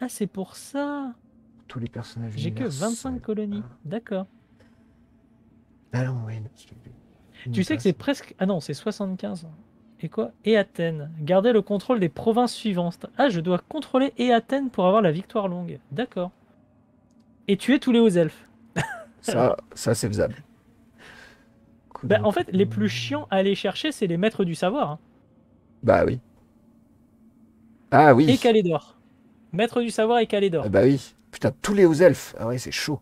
Ah, c'est pour ça Tous les personnages J'ai que universels. 25 colonies. D'accord. Ah non, ouais. non, c'est- Tu sais que c'est presque... Ah non, c'est 75. Et quoi? Et Athènes. Gardez le contrôle des provinces suivantes. Ah, je dois contrôler et Athènes pour avoir la victoire longue. D'accord. Et tuer tous les hauts elfes. Ça, ça c'est faisable. Bah, en fait, les plus chiants à aller chercher, c'est les maîtres du savoir. hein. Bah oui. Ah oui. Et Calédor. Maître du savoir et Calédor. Ah bah oui. Putain, tous les hauts elfes. Ah ouais, c'est chaud.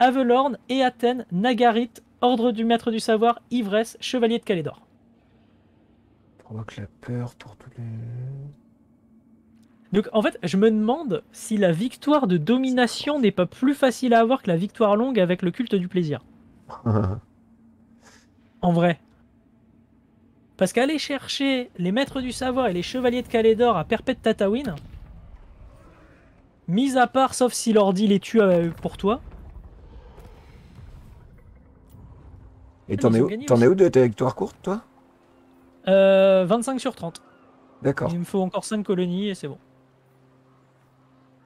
Avelorn et Athènes, Nagarit, Ordre du Maître du Savoir, Ivresse, Chevalier de Calédor. Provoque la peur pour tous les. Donc en fait, je me demande si la victoire de domination n'est pas plus facile à avoir que la victoire longue avec le culte du plaisir. En vrai. Parce qu'aller chercher les Maîtres du Savoir et les Chevaliers de Calédor à Perpète Tatooine, mis à part sauf si l'ordi les tue euh, pour toi, Et t'en es où de ta victoire courte, toi? Euh, 25 sur 30. D'accord. Il me faut encore 5 colonies et c'est bon.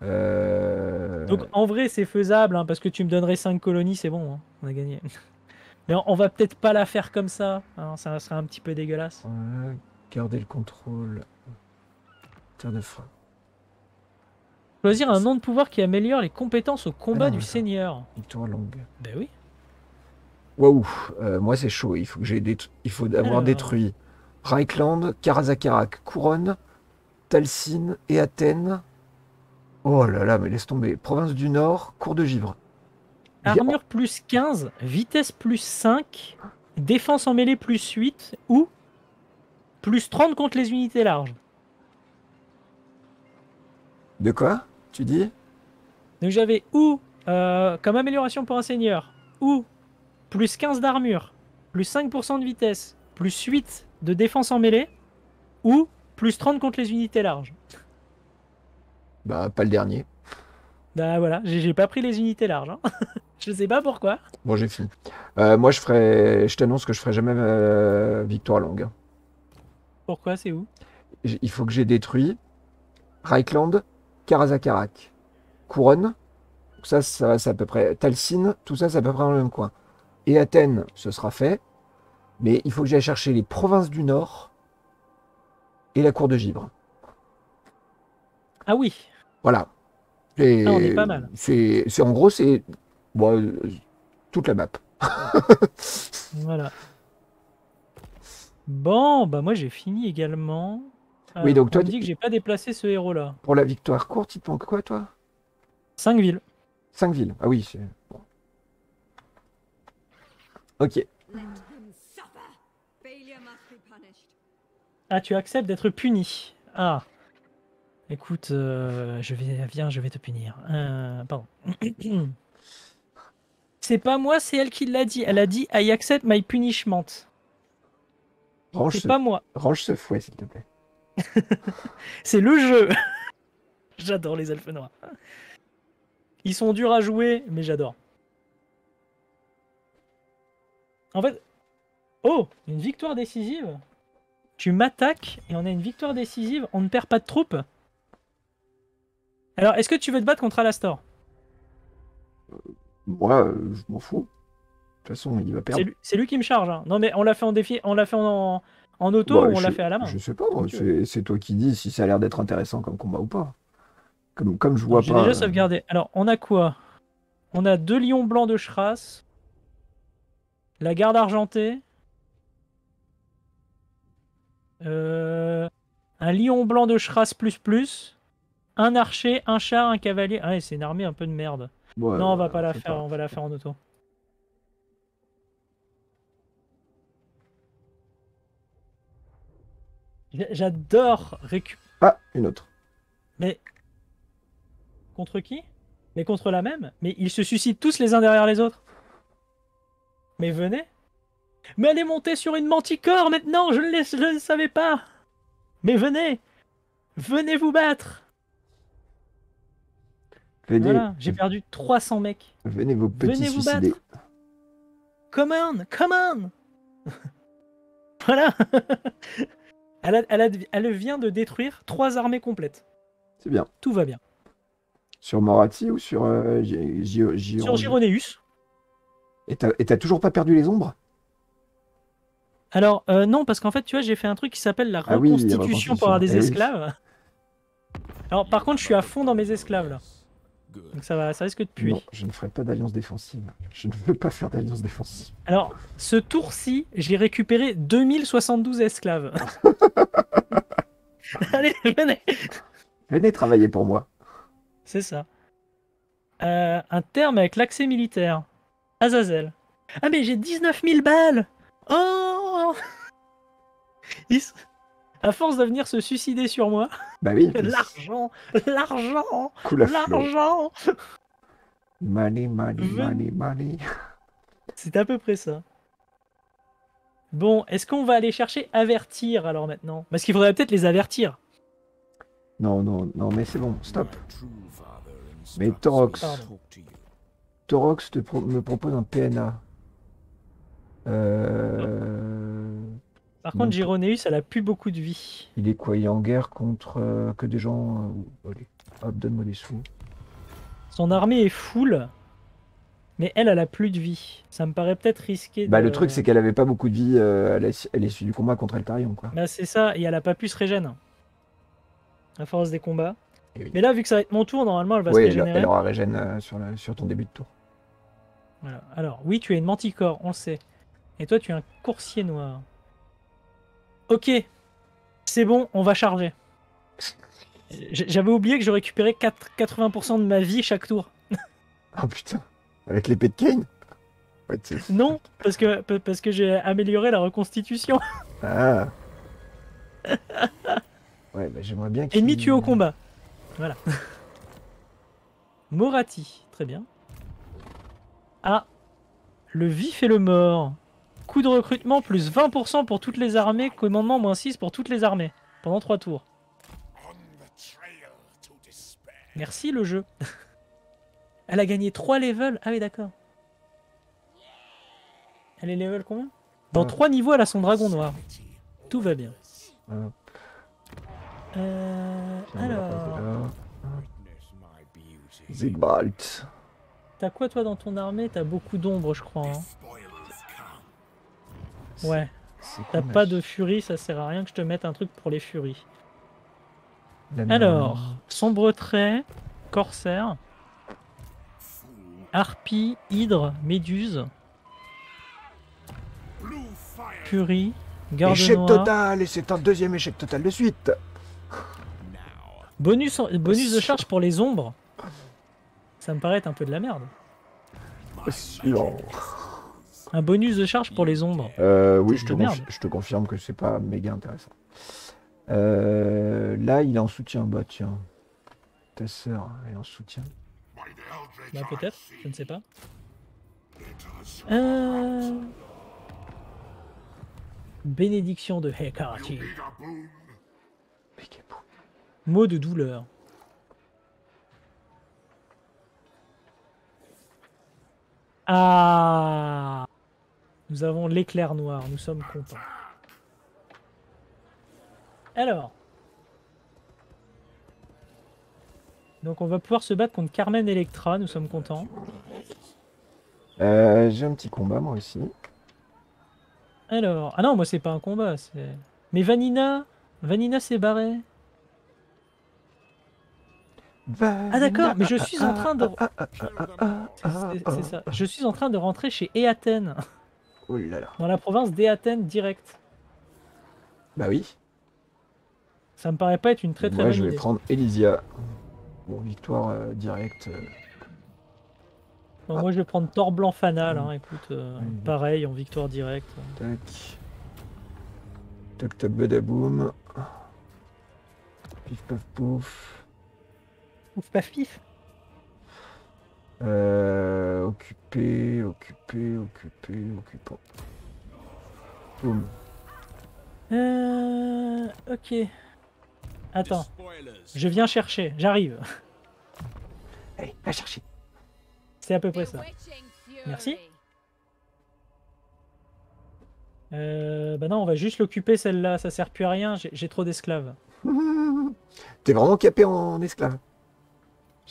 Euh... Donc en vrai c'est faisable hein, parce que tu me donnerais 5 colonies, c'est bon, hein, on a gagné. Mais on, va peut-être pas la faire comme ça, hein, ça serait un petit peu dégueulasse. Voilà, garder le contrôle. Terre de frein. Choisir un nom de pouvoir qui améliore les compétences au combat Ah non, du seigneur. Victoire longue. Ben oui. Waouh, euh, moi c'est chaud. Il faut que j'ai détru- il faut avoir Alors. détruit Reichland, Karazakarak, Couronne, Talcine et Athènes. Oh là là, mais laisse tomber. Province du Nord, Cour de Givre. A- Armure plus 15, vitesse plus 5, défense en mêlée plus 8 ou plus 30 contre les unités larges. De quoi Tu dis? Donc j'avais ou euh, comme amélioration pour un seigneur, ou plus 15 d'armure, plus 5% de vitesse, plus 8 de défense en mêlée, ou plus 30 contre les unités larges. Bah, pas le dernier. Bah voilà, j'ai pas pris les unités larges. hein. je sais pas pourquoi. Bon, j'ai fini. Euh, moi, je ferai. Je t'annonce que je ferai jamais euh, victoire longue. Pourquoi, c'est où? Il faut que j'ai détruit Reichland, Karazakarak, Couronne. Donc ça, ça c'est à peu près. Talcine, tout ça, c'est à peu près dans le même coin. Et Athènes, ce sera fait. Mais il faut que j'aille chercher les provinces du Nord et la cour de Givre. Ah oui, Voilà. Et Ah, on est pas mal. C'est, c'est- en gros, c'est bon, euh, toute la map. voilà. Bon, bah moi j'ai fini également. Oui, donc on toi, me dit que j'ai pas déplacé ce héros-là. Pour la victoire courte, il te manque quoi, toi? 5 villes. 5 villes. Ah oui, c'est. bon. Ok. Ah, tu acceptes d'être puni. Ah. Écoute, euh, je vais, viens, je vais te punir. Euh, pardon. c'est pas moi, c'est elle qui l'a dit. Elle a dit I accept my punishment. Range C'est ce, pas moi, range ce fouet, s'il te plaît. c'est le jeu. j'adore les elfes noirs. Ils sont durs à jouer, mais j'adore. En fait, oh, une victoire décisive. Tu m'attaques et on a une victoire décisive. On ne perd pas de troupes. Alors, est-ce que tu veux te battre contre Alastor? Moi, euh, je m'en fous. De toute façon, il va perdre. C'est lui, qui me charge. hein. Non, mais on l'a fait en défi, on l'a fait en, en auto Bah, ou on l'a fait à la main? Je sais pas, c'est toi qui dis si ça a l'air d'être intéressant comme combat ou pas. Comme, comme je vois J'ai pas. déjà euh, sauvegardé. Alors, on a quoi? On a deux lions blancs de Schras, la garde argentée, euh, un lion blanc de Schras plus plus, un archer, un char, un cavalier. Ah, c'est une armée un peu de merde. ouais, non, on va ouais, pas la faire, on va la faire en auto. J'a- J'adore récupérer. Ah, une autre. Mais contre qui? Mais contre la même? Mais ils se suicident tous les uns derrière les autres. Mais venez. Mais elle est montée sur une manticore maintenant, je ne, l'ai- je ne le savais pas. Mais venez. Venez vous battre. Venez, Voilà, j'ai perdu 300 mecs. venez vos petits Venez vous battre. Come on, come on. voilà. elle, a- elle a- elle vient de détruire trois armées complètes. C'est bien. Tout va bien. Sur Morati ou sur euh, Sur Gironeus, et t'as toujours pas perdu les ombres? Alors, euh, non, parce qu'en fait, tu vois, j'ai fait un truc qui s'appelle la Ah oui, la reconstitution pour avoir des reconstitution. Eh oui. esclaves. Alors, par contre, je suis à fond dans mes esclaves, là. Donc, ça, va, ça risque de puer. Non, je ne ferai pas d'alliance défensive. Je ne veux pas faire d'alliance défensive. Alors, ce tour-ci, j'ai récupéré 2072 esclaves. Allez, venez Venez travailler pour moi. C'est ça. Euh, un terme avec l'accès militaire. Azazel. Ah, mais j'ai 19 000 balles Oh Ils s- À force de venir se suicider sur moi, Bah oui. l'argent L'argent. L'argent Money, money, money, money. C'est à peu près ça. Bon, est-ce qu'on va aller chercher avertir alors maintenant? Parce qu'il faudrait peut-être les avertir. Non, non, non, mais c'est bon, stop. Mais Torox. Torox te pro- me propose un PNA. Euh, Par contre, Gironeus, elle a plus beaucoup de vie. il est quoi Il est en guerre contre euh, que des gens. euh, allez, hop, donne-moi des sous. Son armée est full, mais elle, elle a plus de vie. Ça me paraît peut-être risqué. Bah, de- le truc, c'est qu'elle avait pas beaucoup de vie euh, à l'issue du combat contre Eltarion, quoi. Bah, c'est ça, et elle a pas pu se régénérer. À force des combats. Eh oui. Mais là, vu que ça va être mon tour, normalement, elle va se Oui, elle, régénérer. elle aura régène euh, sur, la- sur ton début de tour. Voilà. Alors, oui, tu es une manticore, on le sait. Et toi, tu es un coursier noir. Ok. C'est bon, on va charger. J'avais oublié que je récupérais 4 80% de ma vie chaque tour. Oh putain, avec l'épée de Kane Ouais, Non, parce que, pa- parce que j'ai amélioré la reconstitution. Ah Ouais, bah, j'aimerais bien qu'il... Ennemi tué au combat. Voilà. Morati, très bien. Ah, le vif et le mort. Coût de recrutement plus 20% pour toutes les armées, commandement moins 6 pour toutes les armées. Pendant 3 tours. Merci le jeu. Elle a gagné 3 levels. Ah oui, d'accord. Elle est level combien? Dans Ah. 3 niveaux, elle a son dragon noir. Tout va bien. Euh, alors. Zigbralt. t'as quoi toi dans ton armée? T'as beaucoup d'ombre, je crois. hein. Ouais. T'as pas de furie, ça sert à rien que je te mette un truc pour les furies. Alors, sombre trait, corsaire, harpie, hydre, méduse, furie, garde Échec total Et c'est un deuxième échec total de suite Bonus, de charge pour les ombres. Ça me paraît être un peu de la merde. Un bonus de charge pour les ombres. Euh, oui, je te, je confirme que c'est pas méga intéressant. Euh, là, il est en soutien. Bah tiens, ta sœur, elle est en soutien. Bah peut-être, je ne sais pas. Euh... Bénédiction de Hekati. Mais quel beau. Mot de douleur. Ah Nous avons l'éclair noir, nous sommes contents. Alors. Donc on va pouvoir se battre contre Carmen Electra, nous sommes contents. Euh, J'ai un petit combat moi aussi. Alors. Ah non, moi c'est pas un combat, c'est. Mais Vanina Vanina s'est barrée. Ah d'accord, mais je suis en train de. C'est c'est ça. Je suis en train de rentrer chez Eaten, Oh là là. dans la province d'Eaten direct. Bah oui. Ça me paraît pas être une très très Moi, bonne je vais idée. prendre Elysia. Bon, victoire euh, directe. euh, Non, moi je vais prendre Thor Blanc Fanal, hein, écoute, euh, Mhm. pareil en victoire directe. Tac. Toc toc badaboum. Pif paf pouf. Ouf paf pif. Euh, occupé, occupé, occupé, occupant. Boum. Euh, ok. Attends, je viens chercher, j'arrive. Allez, va chercher. C'est à peu près ça. Merci. Euh, bah non, on va juste l'occuper celle-là, ça sert plus à rien, j'ai j'ai trop d'esclaves. T'es vraiment capé en esclave.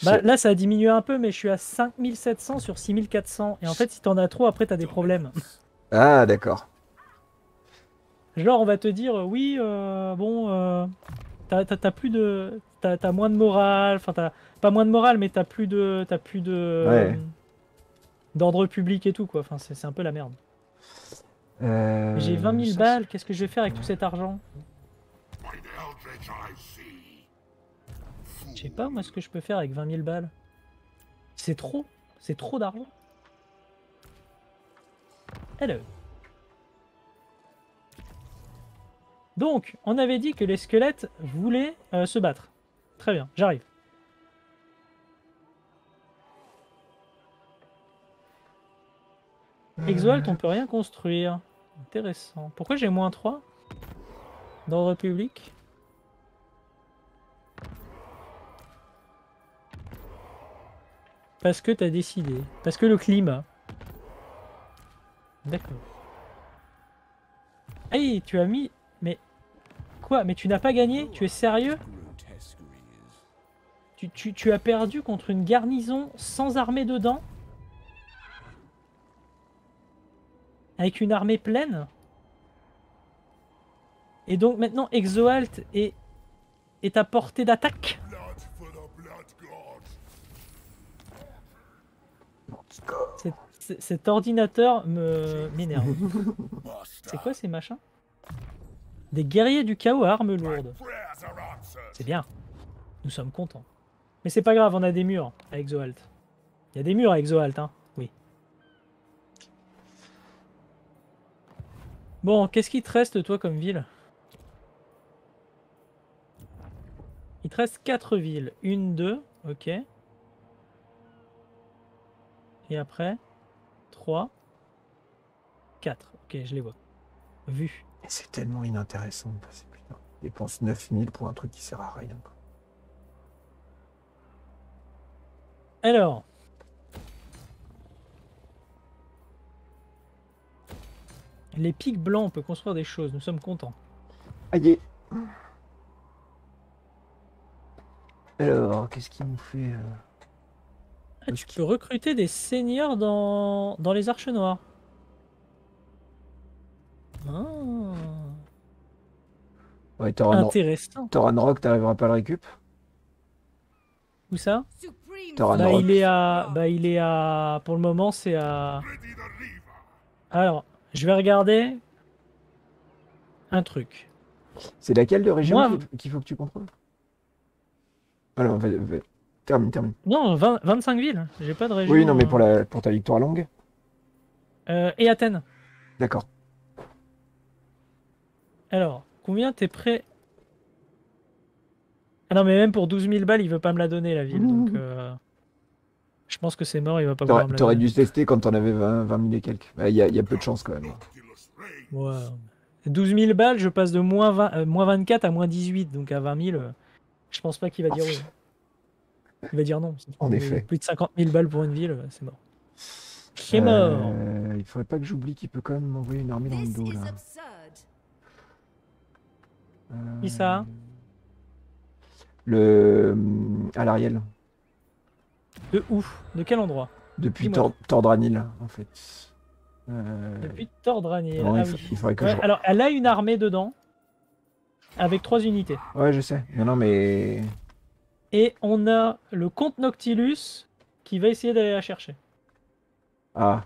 Bah, là, ça a diminué un peu, mais je suis à 5700 sur 6400. Et en fait, si t'en as trop, après, t'as des problèmes. Ah, d'accord. Genre, on va te dire, oui, euh, bon, euh, t'as plus de. T'as t'as moins de morale, enfin, t'as pas moins de morale, mais t'as plus de. T'as plus de. Ouais. D'ordre public et tout, quoi. Enfin, c'est c'est un peu la merde. Euh, J'ai 20 000 ça, balles, qu'est-ce que je vais faire avec tout cet argent? Sais pas, moi, ce que je peux faire avec 20 000 balles. C'est trop, c'est trop d'argent. Hello. Donc, on avait dit que les squelettes voulaient euh, se battre. Très bien, j'arrive. Exalt, on peut rien construire. Intéressant. Pourquoi j'ai moins 3 D'ordre public? Parce que t'as décidé. Parce que le climat. D'accord. Hey, tu as mis... Mais... Quoi? Mais tu n'as pas gagné? Tu es sérieux? Tu, tu- tu as perdu contre une garnison sans armée dedans? Avec une armée pleine? Et donc maintenant Exoalt est, est à portée d'attaque? Cet- ordinateur me m'énerve. C'est quoi ces machins? Des guerriers du chaos à armes lourdes. C'est bien. Nous sommes contents. Mais c'est pas grave, on a des murs à Exoalt. Il y a des murs à Exoalt, hein Oui. Bon, qu'est-ce qui te reste, toi, comme ville? Il te reste 4 villes. Une, deux, ok. Et après? 3, 4. Ok, je les vois. Vu. C'est tellement inintéressant de passer putain. Dépense 9000 pour un truc qui sert à rien. quoi. Alors. Les pics blancs, on peut construire des choses, nous sommes contents. Aïe. Alors, qu'est-ce qu'il nous fait euh Ah, tu peux recruter des seigneurs dans, dans les arches noires. Ah, Ouais, intéressant. Rock, t'arriveras pas à le récup Où ça? Bah, Rock. il est à. Bah, il est à. Pour le moment, c'est à. Alors, je vais regarder un truc. C'est laquelle de région Moi- qu'il faut que tu contrôles? Alors, va- va- termine, termine. Non, 20 25 villes. J'ai pas de région. Oui, non, mais euh, pour, la, pour ta victoire longue. euh, et Athènes. D'accord. Alors, combien t'es prêt? Ah non, mais même pour 12 000 balles, il veut pas me la donner, la ville. Donc, euh, je pense que c'est mort, il va pas pouvoir T'aurais me la t'aurais donner. dû tester quand t'en avais 20, 20 000 et quelques. Bah, Il y, a, il y a peu de chance quand même. Ouais. 12 000 balles, je passe de moins, 20 euh, moins 24 à moins 18. Donc à 20 000, euh, je pense pas qu'il va dire oui. Il va dire non. En effet. Plus de 50 000 balles pour une ville, euh, c'est mort. C'est mort. Euh, il faudrait pas que j'oublie qu'il peut quand même m'envoyer une armée dans le dos là. Euh, Qui ça? Le. hum, À l'Ariel. De ouf. De quel endroit? Depuis. Tor- Tordranil, en fait. Euh, Depuis Tordranil. non, Ah il, faut- oui. il faudrait que Ouais, je. alors, elle a une armée dedans. Avec trois unités. Ouais, je sais. Non, non, mais. Et on a le comte Noctilus qui va essayer d'aller la chercher. Ah.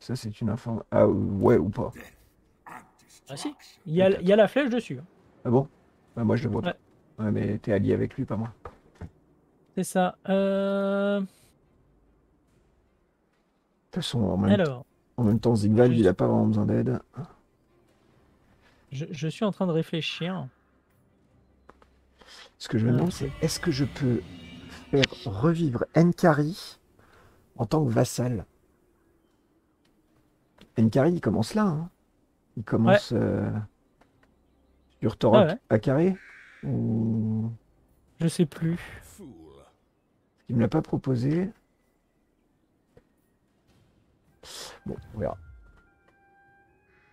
Ça, c'est une info. Ah, ouais, ou pas. Ah si. Il y a, il y a la flèche dessus. hein. Ah bon? Bah, moi, je le vois. Ouais. Ouais, mais t'es allié avec lui, pas moi. C'est ça. Euh, De toute façon, en même, Alors, en même temps, Zigvald, je- il a pas vraiment besoin d'aide. je, je suis en train de réfléchir. Ce que je me Ah, demande, c'est est-ce que je peux faire revivre Enkari en tant que vassal? Enkari, il commence là. hein. Il commence euh, sur Torok ouais. à carré. Ou... Je sais plus. Il me l'a pas proposé. Bon, on verra.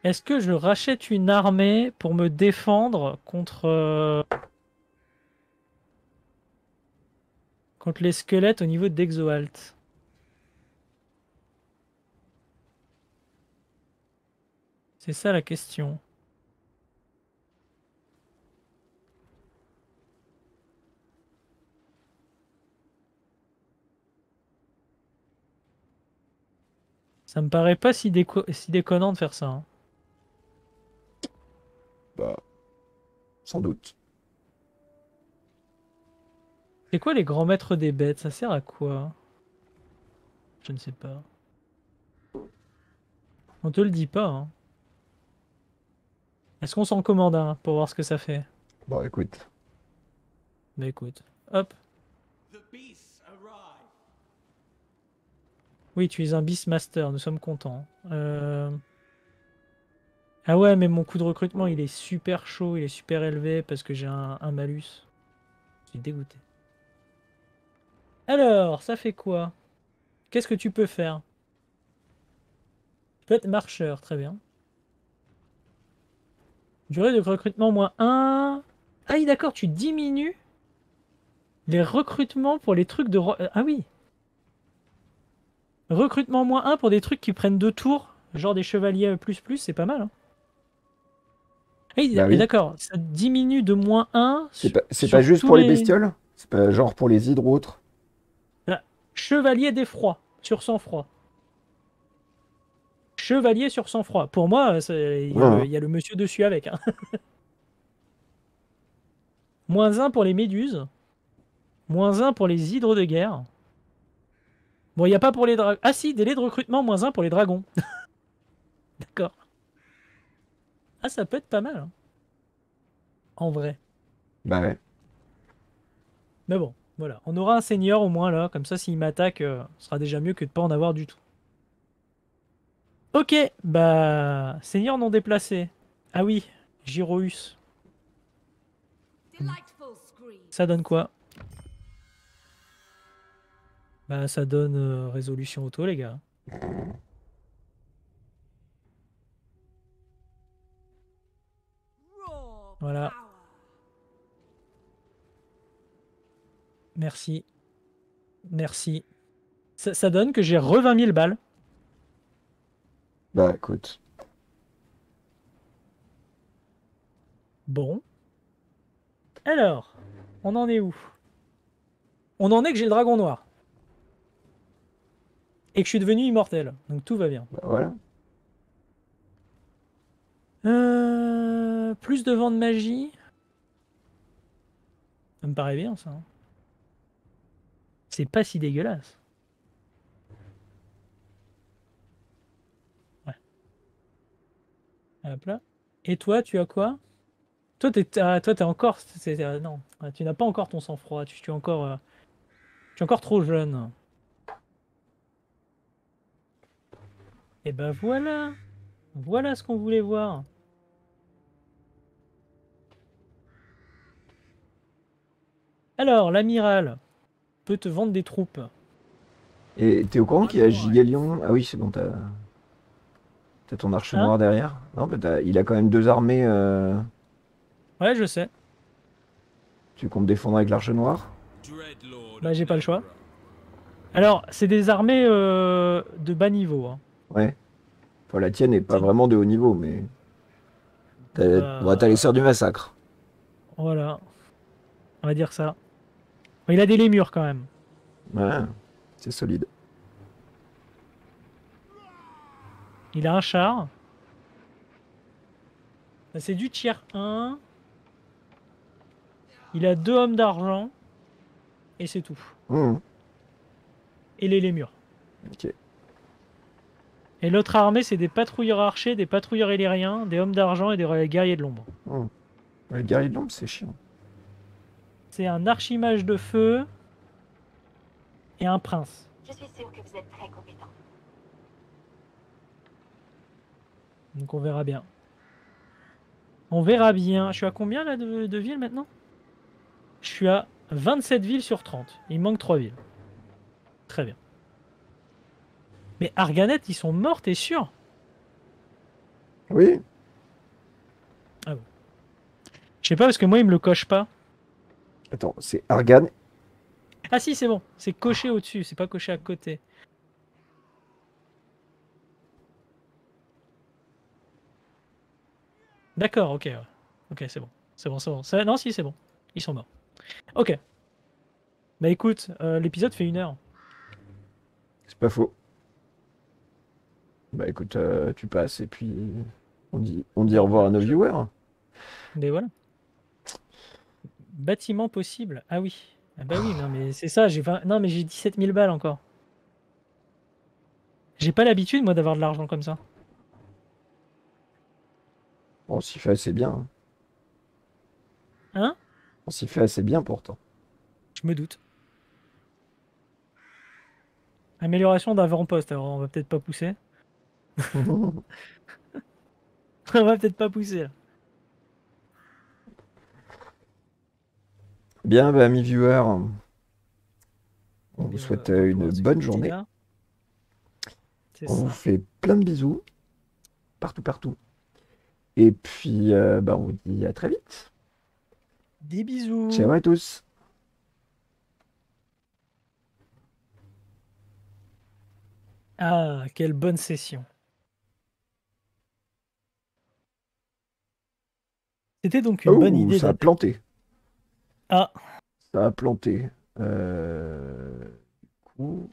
Est-ce que je rachète une armée pour me défendre contre contre les squelettes au niveau d'Exoalt C'est ça la question. Ça me paraît pas si, déco- déconnant de faire ça. hein. Bah, sans doute. C'est quoi les grands maîtres des bêtes? Ça sert à quoi? Je ne sais pas. On te le dit pas. hein. Est-ce qu'on s'en commande un pour voir ce que ça fait? Bon, écoute. Bah écoute, hop. Oui, tu es un Beastmaster, nous sommes contents. Euh, Ah ouais, mais mon coût de recrutement, il est super chaud, il est super élevé parce que j'ai un, un malus. Je suis dégoûté. Alors, ça fait quoi? Qu'est-ce que tu peux faire? Tu peux être marcheur, très bien. Durée de recrutement moins 1. Ah oui, d'accord, tu diminues les recrutements pour les trucs de... euh, Ah oui Recrutement moins 1 pour des trucs qui prennent deux tours, genre des chevaliers plus plus, c'est pas mal. Hein. Ah oui, Bah oui. d'accord, ça diminue de moins 1. C'est pas, juste pour les bestioles? C'est pas genre pour les hydres ou autres? Chevalier d'effroi sur sang-froid. Chevalier sur sang-froid. Pour moi, c'est- il y, a Ouais. le- il y a le monsieur dessus avec. hein. moins 1 pour les méduses. Moins 1 pour les hydres de guerre. Bon, il n'y a pas pour les dragons. Ah si, délai de recrutement moins 1 pour les dragons. D'accord. Ah, ça peut être pas mal. hein. En vrai. Bah ouais. Mais bon, voilà. On aura un seigneur au moins là. Comme ça, s'il m'attaque, euh, ce sera déjà mieux que de pas en avoir du tout. Ok, bah. Seigneur non déplacé. Ah oui, scream. Ça donne quoi? Bah, ça donne euh, résolution auto, les gars. Voilà. Merci. Merci. Ça, ça donne que j'ai re 20 000 balles. Bah écoute. Bon. Alors, on en est où? On en est que j'ai le dragon noir. Et que je suis devenu immortel. Donc tout va bien. Bah voilà. Euh, plus de vent de magie. Ça me paraît bien ça. hein. C'est pas si dégueulasse. Ouais. Hop là. Et toi, tu as quoi? Toi, t'es ah, toi, t'es encore. c'est- non, Ah, tu n'as pas encore ton sang-froid. Tu, es encore. euh, tu es encore trop jeune. Et ben voilà. Voilà ce qu'on voulait voir. Alors, l'amiral peut te vendre des troupes. Et t'es au courant qu'il y a Gigalion Ah oui, c'est bon, t'as. T'as ton arche Hein noire derrière Non, mais t'as- il a quand même deux armées. euh, Ouais, je sais. Tu comptes défendre avec l'arche noire Bah, j'ai pas le choix. Alors, c'est des armées euh, de bas niveau. hein. Ouais. Enfin, la tienne n'est pas vraiment de haut niveau, mais. T'as Euh, t'as les sœurs du massacre. Voilà. On va dire ça. Il a des lémures quand même. Ouais, c'est solide. Il a un char. C'est du tiers 1. Il a deux hommes d'argent. Et c'est tout. Mmh, Et les lémures. ok. Et l'autre armée, c'est des patrouilleurs archers, des patrouilleurs élériens, des hommes d'argent et des guerriers de l'ombre. Le guerrier de l'ombre, c'est chiant. C'est un archimage de feu et un prince. Je suis sûre que vous êtes très compétent. Donc on verra bien. On verra bien. Je suis à combien là de, de villes maintenant? Je suis à 27 villes sur 30. Il manque 3 villes. Très bien. Mais Arganet, ils sont morts, t'es sûr? Oui. Je sais pas parce que moi, il me le coche pas. Attends, c'est Argan. Ah si, c'est bon. C'est coché au-dessus, c'est pas coché à côté. D'accord, ok. Ok, c'est bon. C'est bon, c'est bon. Non, si, c'est bon. Ils sont morts. Ok. Bah écoute, euh, l'épisode fait une heure. C'est pas faux. Bah écoute, euh, tu passes et puis on dit, on dit au revoir à nos viewers. Mais voilà. Bâtiment possible. Ah oui. Ah bah oui, non mais c'est ça, j'ai 20... non mais j'ai 17 000 balles encore. J'ai pas l'habitude moi d'avoir de l'argent comme ça. On s'y fait assez bien. hein. Hein? On s'y fait assez bien pourtant. Je me doute. Amélioration d'avant-poste, alors on va peut-être pas pousser. on va peut-être pas pousser là. Bien, bah, amis viewers, on vous souhaite euh, une bonne journée. On vous fait plein de bisous. Partout, partout. Et puis, euh, bah, on vous dit à très vite. Des bisous. Ciao à tous. Ah, quelle bonne session. C'était donc une bonne Oh, idée. ça a planté. Ah. Ça a planté. Euh... Du coup...